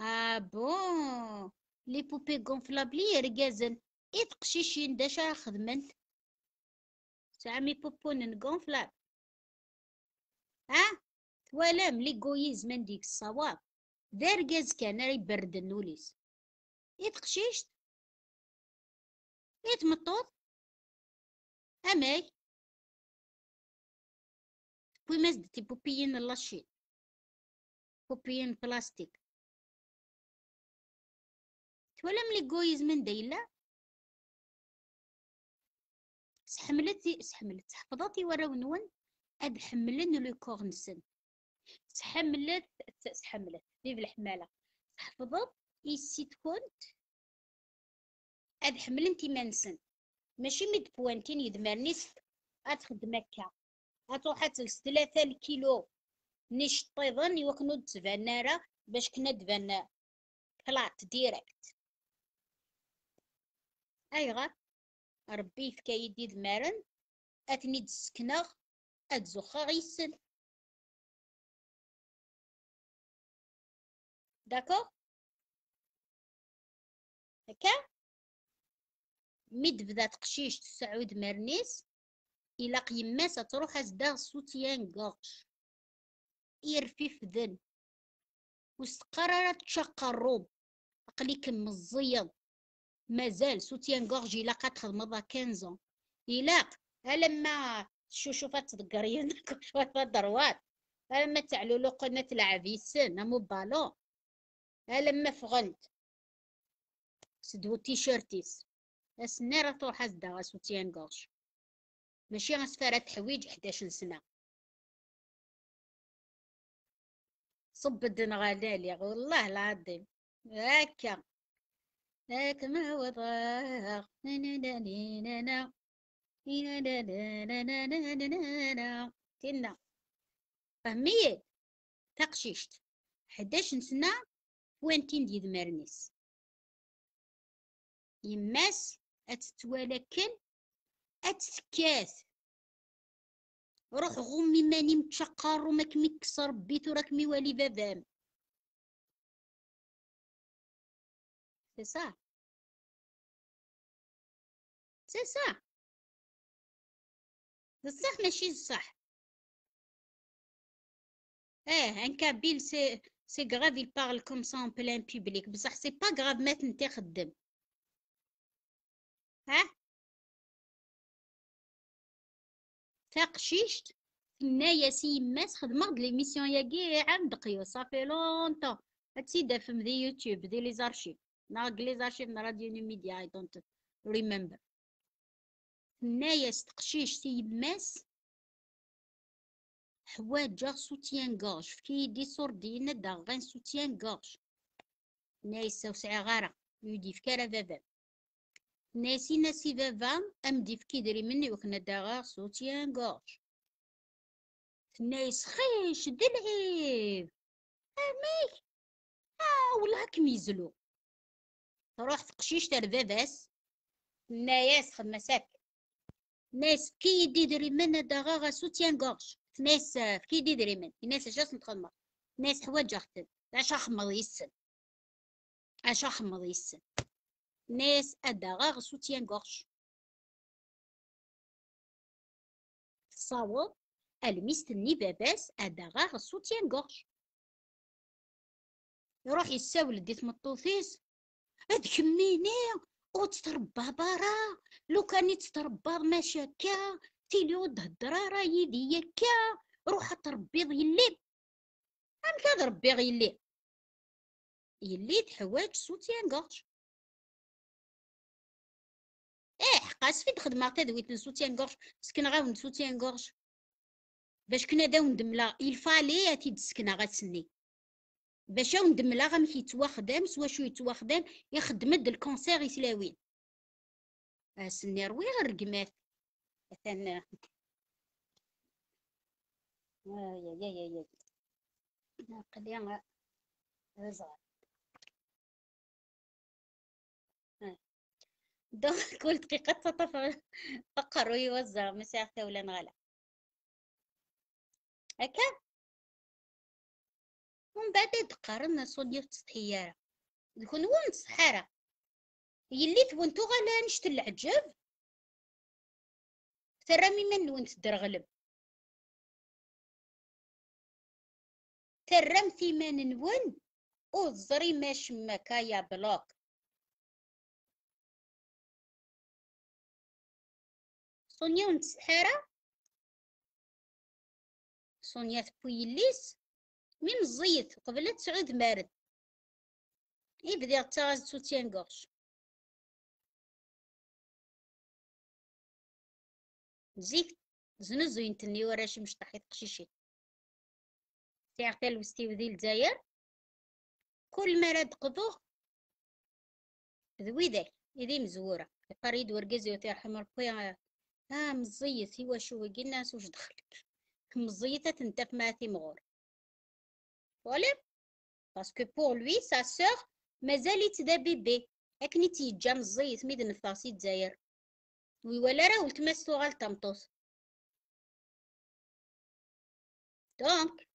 آه بون لي بوبي غونفلابل يرقازن اي تقشيشين داشا خدمنت سامي بوبون غونفلابل توالام ليغويزم من ديك الصواب. دار كاز كان راه يبرد النوليس يتقشيشت يتمطوط أماي؟ بوي ماز تي بوبيين لاشي بوبيين بلاستيك. توالام ليغويزم من دايلا سحملت سحملت حفظاتي وراو نون؟ اد حملن لو كور نسن. سحملت سحملت فيف الحمالة. حفظت إيسي تكونت. اد حملن تيما نسن. ماشي ميد بوانتين يدمرنيس أتخدم هكا. غتروح تلس ثلاثة الكيلو. نيش طيضن يوكنو تفنارة باش كنا دفنا كلات ديريكت. أيغا ربي يفكا يدي دمارن. أتني دسكنغ اتزوخا غيسن داكوغ هكا. مي تبدا تقشيش تسعود مرنيس إلا قيماس تروح أزدا سوتيان كورج يرفي فذن وستقرر تشقى الروب أقليك مزيض مازال سوتيان كورج إلا قد خدمضا كنزون إلا ألما الشوشوفات تذكرين شوفات دروات ألما تعلو قناة العبيسن مو بالون ألما فغنت سدو تيشيرتيس. اسني راه تروح أزدا سوتيان كورج ماشي غنسفارة تحويج 11 سنة صب الدين غالي والله العظيم. هكا هاك ما هو ضاق كنا فهمي تقشيشت 11 سنة وانتين ديال مرنيس يماس اتتوالكن اتسكاث روح غمي ماني متشقر وماك مكسر بيتو راك ميوالي بابام سي سا سي سا بصح ماشي صح آه إن كابيل سي سي غراف il parle comme ça en plein public. بصح سي با غراف مات انت خدم ها؟ تقشيشت هنايا سي ماس خدمة ليميسيون ياكي عام دقيو صافي لونطون هادشي فم دي يوتيوب دي لي زارشيف. ناق لي زارشيف نا راديو نو ميديا اي دونت ريمبر هنايا ستقشيش سي ماس؟ حواجة سوتيان كورج في يدي صور دينا دا غين سوتيان كورج هنايا سوسعي غارة. يدي في كارا بابا ناسي ناسي فافا امدي في كيدري مني وكنا داغا سوتيان غورج نايس خيش دلعيب امي آه والله كميزلو. تروح تقشيش تاع باباس نايس خمساك ناس كي يدي دري من داغا سوتيان غورج ناس كي يدي دري من ناس جاس نتخدم ناس حوايج اختن عش احمض يسن عش احمض يسن ناس أدغاغ سوتيان غورج تصاوب المستني باباس أدغاغ سوتيان غورج يروح يساول ديت مطوفيس هاد كميني أو تتربى برا لو كان يتربى مشاكا تيليو دهدرا راه يدي يكا روح تربيض يلي ام كاد ربي يلي يلي تحواج سوتيان غورج إيه حقاس فين خدمة تدويت سوتيان غورج سكن غاون سوتيان غورج باش كنا داو ندملا إلفالي تيد سكنا غتسني باش ندملا غمك يتواخدم سوا شو يتواخدم يخدم د الكونسير يسلاوين. سني روي غير رقمات مثلا يا يا يا يا. قليا صغار دونك كل دقيقة تطف فقر ويوزع مساحته ولا نغلا هكا؟ ومن بعد تقارن صوديو تستحيارة يكون هو الصحارة يلي ثونتو غالا نشت العجب. ترى من وين تدرغلب ترم في من نون وزري ماش مكايا بلوك سونيا ونتسحارة سونيا تبويليس. مي مزيت قبل تسعود مارد. يبدا تاغز سوتيان غوش زيك زنزو تني وراش مش طاحي قشيشي تعقل وستيو ذي الجزائر. كل ما قضوه ذوي ذاك إذي مزورة. يقريد ورقزي وتيرحم ربي ها آه مزيت هو شو قلنا وش دخلك. مزيتة تنتف ما مغور ولا باسكو بور لوي سا سور مازال يتدا بيبي اكني تيجا مزيت ميد نفاسي الجزائر وي ولا راه ولتمسو غالطمطوس دونك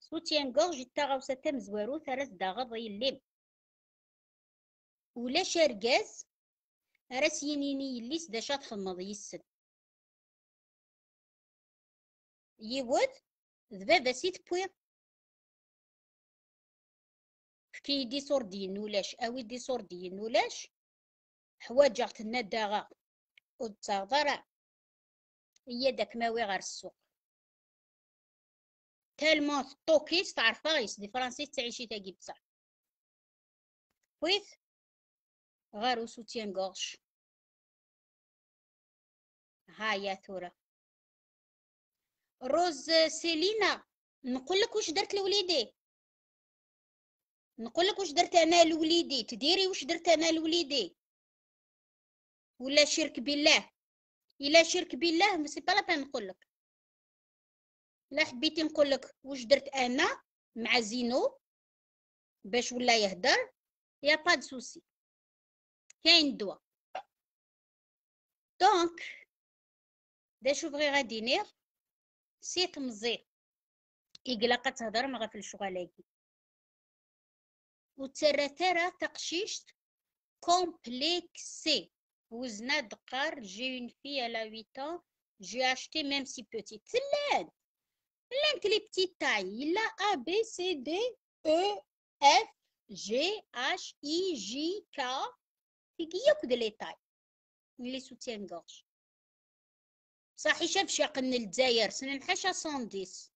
سوتيان غورج التغاوسة تمزوارو ثلاث داغض يليم ولا شارقاز راس ينيني يليس دا شات خمض يسن يود ذبابا سيت بوي كي دي صوردي نولاش. اوي دي صوردي نولاش. حواجا تناداغا وتغضرع هي داك ماوي غير السوق. تالمون طوكيس تعرفها غيس دي فرنسي تعيشي تاقي بصح بويث غارو سوتيان غورش هايا ثورة. روز سيلينا نقول لك واش درت لوليدي؟ نقول لك واش درت أنا لوليدي؟ تديري واش درت أنا لوليدي؟ ولا شرك بالله. إلا شرك بالله سي با لا نقول لك لا حبيتي نقول لك واش درت أنا مع زينو باش ولا يهدر يا با سوسي. كاين دواء دونك دا شو بغي غادي نير سي تمزي إقلاقة تهضر ما غفل شغالاكي وترى ترى تقشيشت كومبليكسي. وزنا دقار جي اون في على 8 ans جي أشتي ميم سي بوتيت. تلان لانك لي بتيت تاي. لا ا بي سي دي أو اف جي اش اي جي كا تيجي ياكد لي تاي. لي سوتيان غورج. صاحي شاف شاقن الجزائر. سنن حاشا صنديس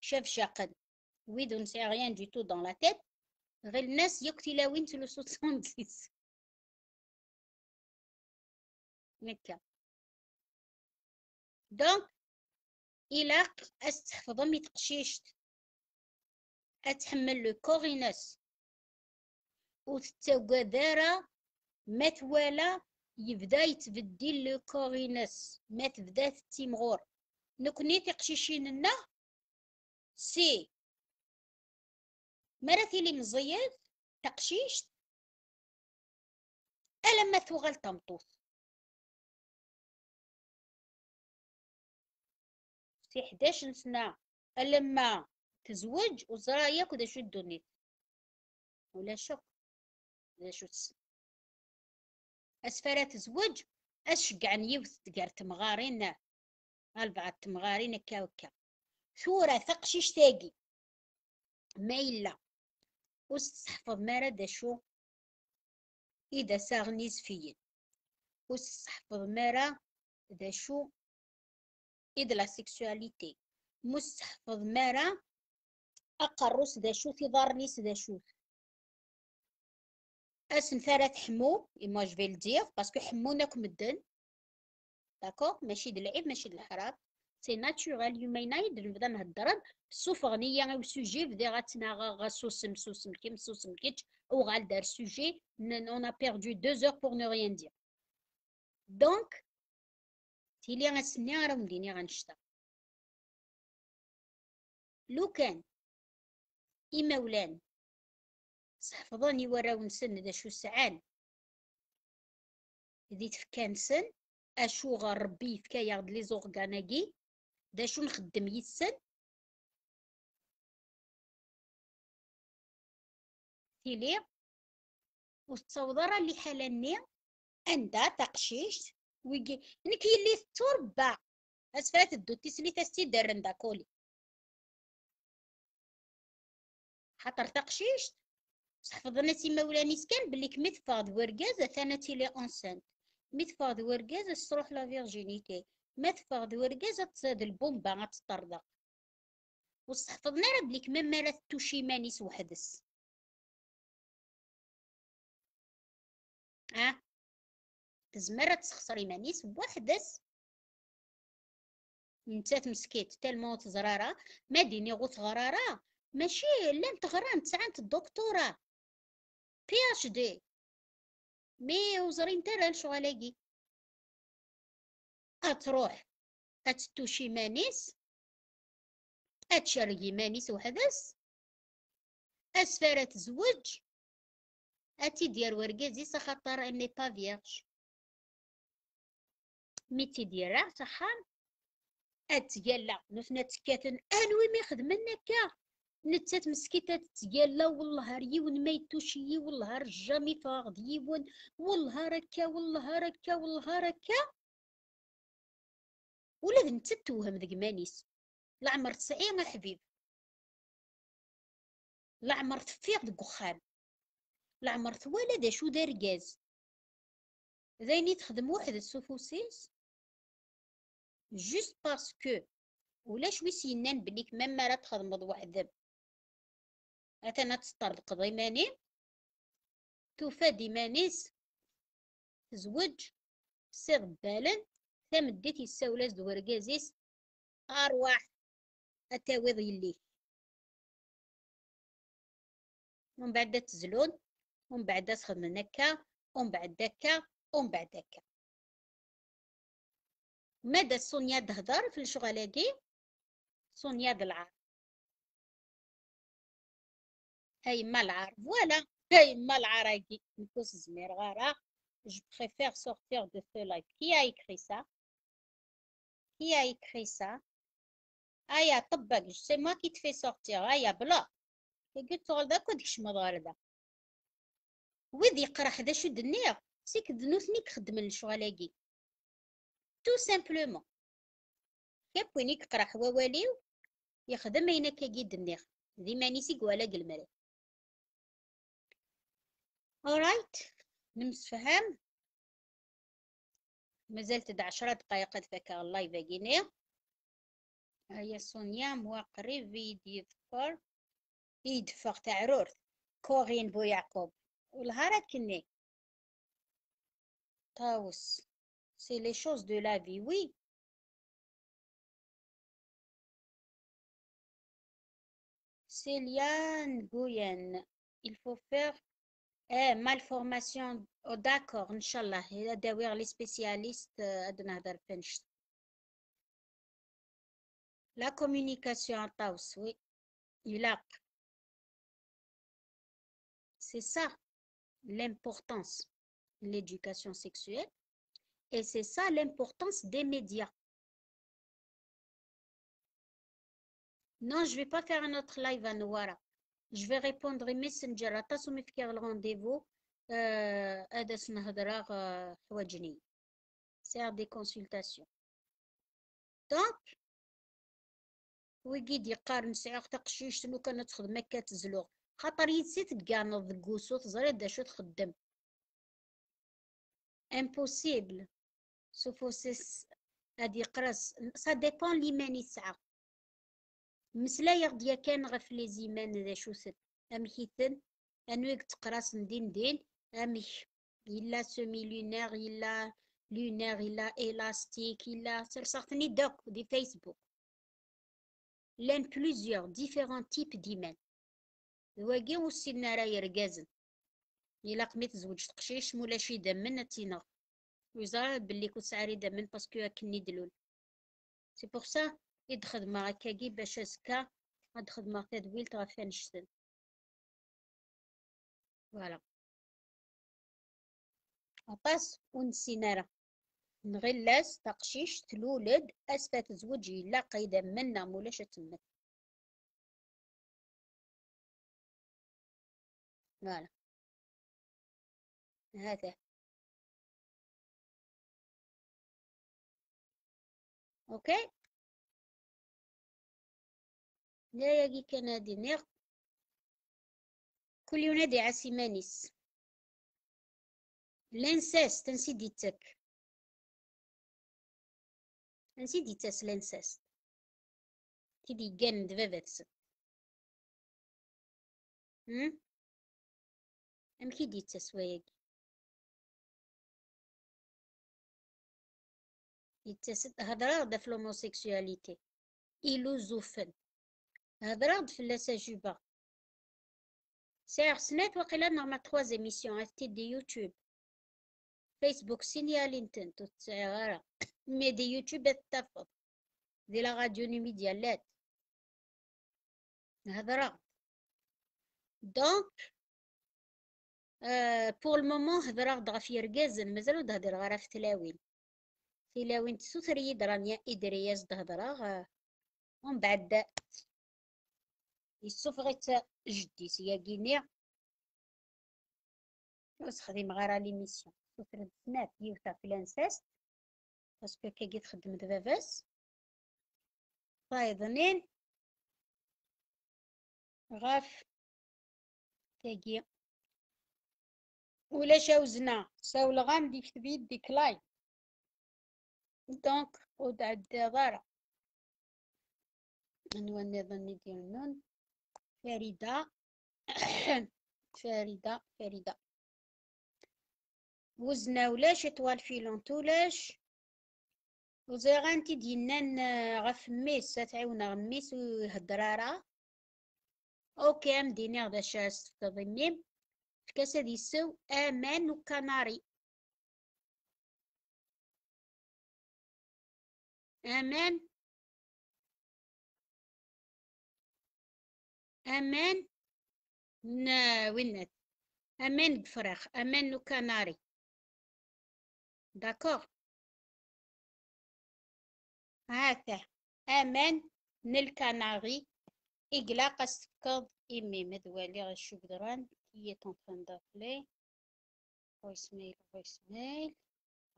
شاف شاقن. وي دون سي ريان دي تو دون لا تيت غير الناس يكتي لاوين تلو صنديس هكا دونك إلا أستحفظ مي تقشيشت أتحمل لو كورينس وتتوقع دارا ما توالى يبدا يتبدل لو كورينس ما تبدا تيمغور نكوني تقشيشيننا سي مراتي لي ألا ما ثوغل تمطوط في 11 سنة لما تزوج وزرا ياك ودا شو الدنيا ولا شك ولا شو تس اسفرا تزوج اشقع نيوث تقار تمغارين البعض تمغارين كا وكا ثورة ثقشيش تاقي ما إلا. وستحفظ مارا دا شو؟ إذا ساغنيز فيين وستحفظ مارا دا شو؟ إذ لا سيكسواليتي. مستحفظ مارا أقرص ذا شو في ضارنيس ذا شو؟ اسم ثلاث حمو إما جو فيل دير باسكو حمونك مدن. داكوغ ماشي د العيب ماشي د الحرام سي ناتشورال يومينا يدير نبدا نهضر سوف غنية أو سوجي بدا غتناغا غاسوسم سوسم كيم سوسم كيتش أو غال دار سوجي اون ا بيردو دو زور بور نو ريان دير دونك تيلي غنسني راه مديني غنشتا لو كان إمولان صحفظوني وراو نسن دا شو سعان دي تفكان سن اشو غربي يفكا ياخد لي زورغاناكي دا شو نخدم يسن تيلي. وتصور اللي حالني عندها تقشيش. ويجي. نك يلي تربع اسفات الدوتي سلي تستي درن داكولي خاطر تقشيشت حفظنا تيما ولاني سكان بلي كمي تفاض ورقاز ثانا تيلي أونسانت. مي تفاض ورقاز تروح لا فيرجينيتي. ما تفاض ورقاز تصاد البومبا غتطردق وستحفظنا راه بلي كما مالا توشي مانيس وحدس. آه تزمر تسخسري مانيس بوحدس. نتا مسكيت تالمون تزرارة. ما ديني غوت غرارة ماشي لأن تغران تسعانت الدكتوراه بي اش دي مي وزري نتا راه شغلاكي أتروح اتتوشي مانيس؟ اتشرقي مانيس وحدس؟ أسفارة تزوج أتي دير ورقازي خاطر إني با فيرج مي تيدير صحان اتقالا نثنا تكاتن أنوي ما يخدمن هكا نتات مسكيتة تتقالا والله يون ما يتوشي والله جامي فاغد يون والله ركا والله ركا والله ركا ولا نتا توهم ذك مانيس. لعمر تسعين حبيب. لعمر تفيق دك وخان لعمر ثوالد شو دار جاز ذايني تخدم واحد السوفوسيس جوست باسكو. ولا شوي سينان بليك مما راه تخدمض وحدك أنا تسترد ضيماني توفى مانيس. تزوج صيغ بالن. تمديت يساولاز دو ورقازيس أرواح أتاويض يلي ومن بعد تزلون ومن بعد تخدم هكا ومن بعد هكا ومن بعد هكا ماذا سونيا تهضر في الشغلاكي سونيا دلعار هاي ما العار؟ فوالا هاي ما العراقي نكوس زمير غارة. Je préfère sortir de ce live qui a écrit ça? Qui a écrit Aya طبق moi qui te fais sortir Aya بلا قلت له ذاك وديك مضاربة ويدي يقرا حدا شو دنيا سيك دنوثني كخدم الشغلاكي تو سامبلومون كيف وين يقرا حواواليو يخدم هنا كي دنيا ذي ماني سيك ولا قلمري alright نمسفهم مازالت عشرة دقائق فكا الله يبقيني هيا سونيا مواقري في يدفر يدفر تاع رورث. كورين بو يعقوب. والهارة كني؟ طاوس سي لي شوز دو لا في وي سيليان غوين il faut faire ايه malformation oh, d'accord ان شاء الله الى داوير لي سبيسياليست اد نهضر فنش لا كومونيكاسيون عطاوس وي يلاق c'est ça l'importance de l'éducation sexuelle et c'est ça l'importance des médias non je vais pas faire un autre live à Nouara Je vais répondre messenger. عطاسو مفكر الرونديفو هذا سنهضر حواجني سير دي كونسلطاسيون دونك ويقيد يقارن سعيق تقشيش شنو كانت تخدم هكا تزلوغ خاطر يتسيت كاع نض كوسو تزري دا شو تخدم امبوسيبل سوفوسيس هادي قراس سا ديبون لي ماني مسلايغ ديا كان غف لي زيمان ذا شوسن أمكيثن أنويك تقراس ندين دين أمك إلا سومي لونير إلا لونير إلا إلاستيك إلا سرسختني دوك دي فيسبوك لأن بلوزيور ديفيرون تيب ديمان واقي وسينا راه يرقازن إلا قمي تزوج تقشيش مولا شي دمن تينغ ويزار بلي كنت سعري دمن باسكو هاكني دلول إد خدمة هكاكي باش أزكا هاد خدمة تدويل غا نشتن فوالا عطاس ونسينا راه نغلاس تقشيش تلولد أسفة تزوج إلا قيدا منا مولاش تمت فوالا هذا أوكي لا يجي كنادي نيق كل ينادي على سيمانيس. لانساست نسيدي تك نسيدي تاس لانساست كيدي كان دبابات هم؟ ام كيدي تاس وياكي يتسد هضرة غدا في غدا في لاساجوبا ساعة سنات وقيلا نغمة تخوا زيميسيون افتي دي يوتيوب فيسبوك سينيالي نتنتو تسعي مي دي يوتيوب اتفض دي لا راديو نيميديالات هضرة دونك آه بور المومون هضرة غدا غف يرقازن مازالو تهدر غير في تلاوين تلاوين تسوثري درانيا يسوفغيت جدي سياكيني وسخدم غير ليميسيون سوثر سنات يوثا في لانساست باسكو كي تخدم دباباس فايضنين غاف. تاقي ولا شاوزنا. ساول غاندي في بيد ديكلاين دونك ودعد ضارة أنو النظام ديالنا فريدة فريدة فريدة وزنا ولاش طوال فيلون تولاش وزيغانتي ديالنا غف ميس تعاونا غميس وهدرارة أوكي ام ديني غدا شاس تضميم الكاسة دي سو أمان وكناري أمان أمان نا وينات أمان بفراخ أمان نو كناري داكوغ هاكا أمان نلكناري إقلاق السكر إمي مدوالي غشو بدران هي تنفن دافلي فويس ميل فويس ميل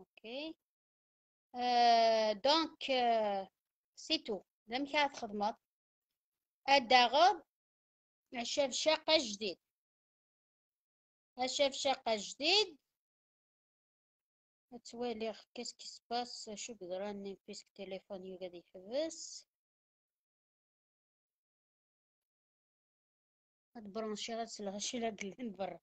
أوكي آه دونك آه سي تو لم كانت خدمت الداغب شاف شقة جديد. شاف شقة جديد. توالي كيس كي سباس شو بدراني بيسك تليفوني قاعد يحبس. هاد برونشي غتسلغ شي لا قلن برا.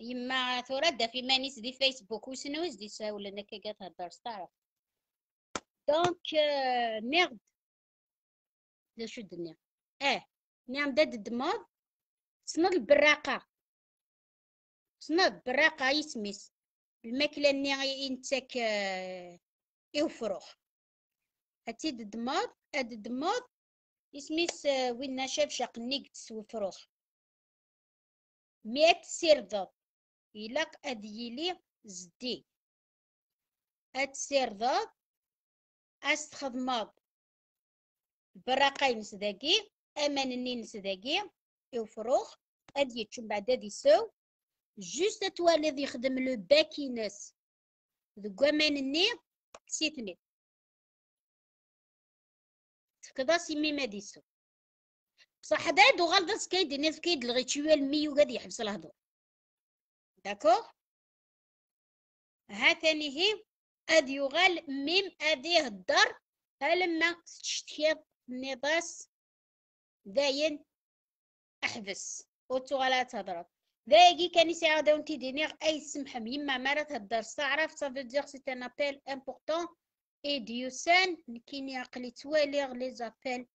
يما ثورة في مانيس دي فيسبوك. وسنوز دي ساول انك كتهضر تعرف دونك آه، نيغد لا شو الدنيا آه نعم داد الدماغ صناد البراقة صناد براقة يسميس الماكلة اللي ينتاك آه، يوفروخ هاتيد الدماغ هاد الدماغ يسميس آه، وين شاف شاق نيكتس وفروخ ميت سيرضض إلاك أد يلي زدي أد براقي نسداكي أمان ني نسداكي يوفروخ أد يتشم بعد أد يسو جوست توالد يخدم لو باكينس ذو أمان ني سيتني كذا سيمي ما ديسو بصح هذا دو غلط سكيد نيف كيد الغيتشوال ميو غادي يحبس الهضور داكوغ ها ثاني هي اد يغال ميم ادي يهدر لما تشتكي نضاس داين احبس اوتو غالا تهضر دايقي كان يسعى داون تيدينيغ اي سمح يما مرة تهدر تعرف صافي دير سي ان ابيل امبورطون اي ديوسان كيني عقلي تواليغ لي زابيل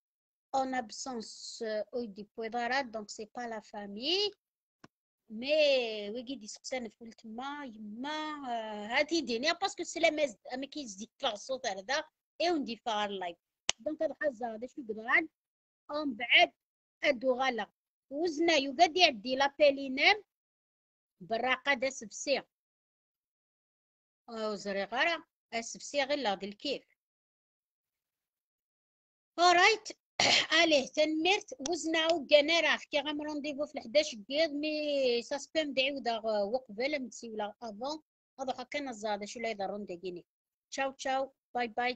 en absence euh, du poidarat donc c'est pas la famille. مي ويجي يسقسان في تما يما هادي دينيا باسكو سي لا ماز ما كيزدي فار الصوت هذا اي وندي فار اللايف دونك هاد الحاجة هذا شو قدران ومن بعد ادو غلا وزنا يقد يعدي لابيلينام براقة دا سبسي أو زري غارة السبسي غير لا الكيف اورايت اليه تنمرت وزنا وكانا راه كي غام رونديفو في 11 كيض مي ساسبيم دعيودا وقبل متسيولا افون هذا كان الزاد شو لا يضرون دقيني تشاو تشاو باي باي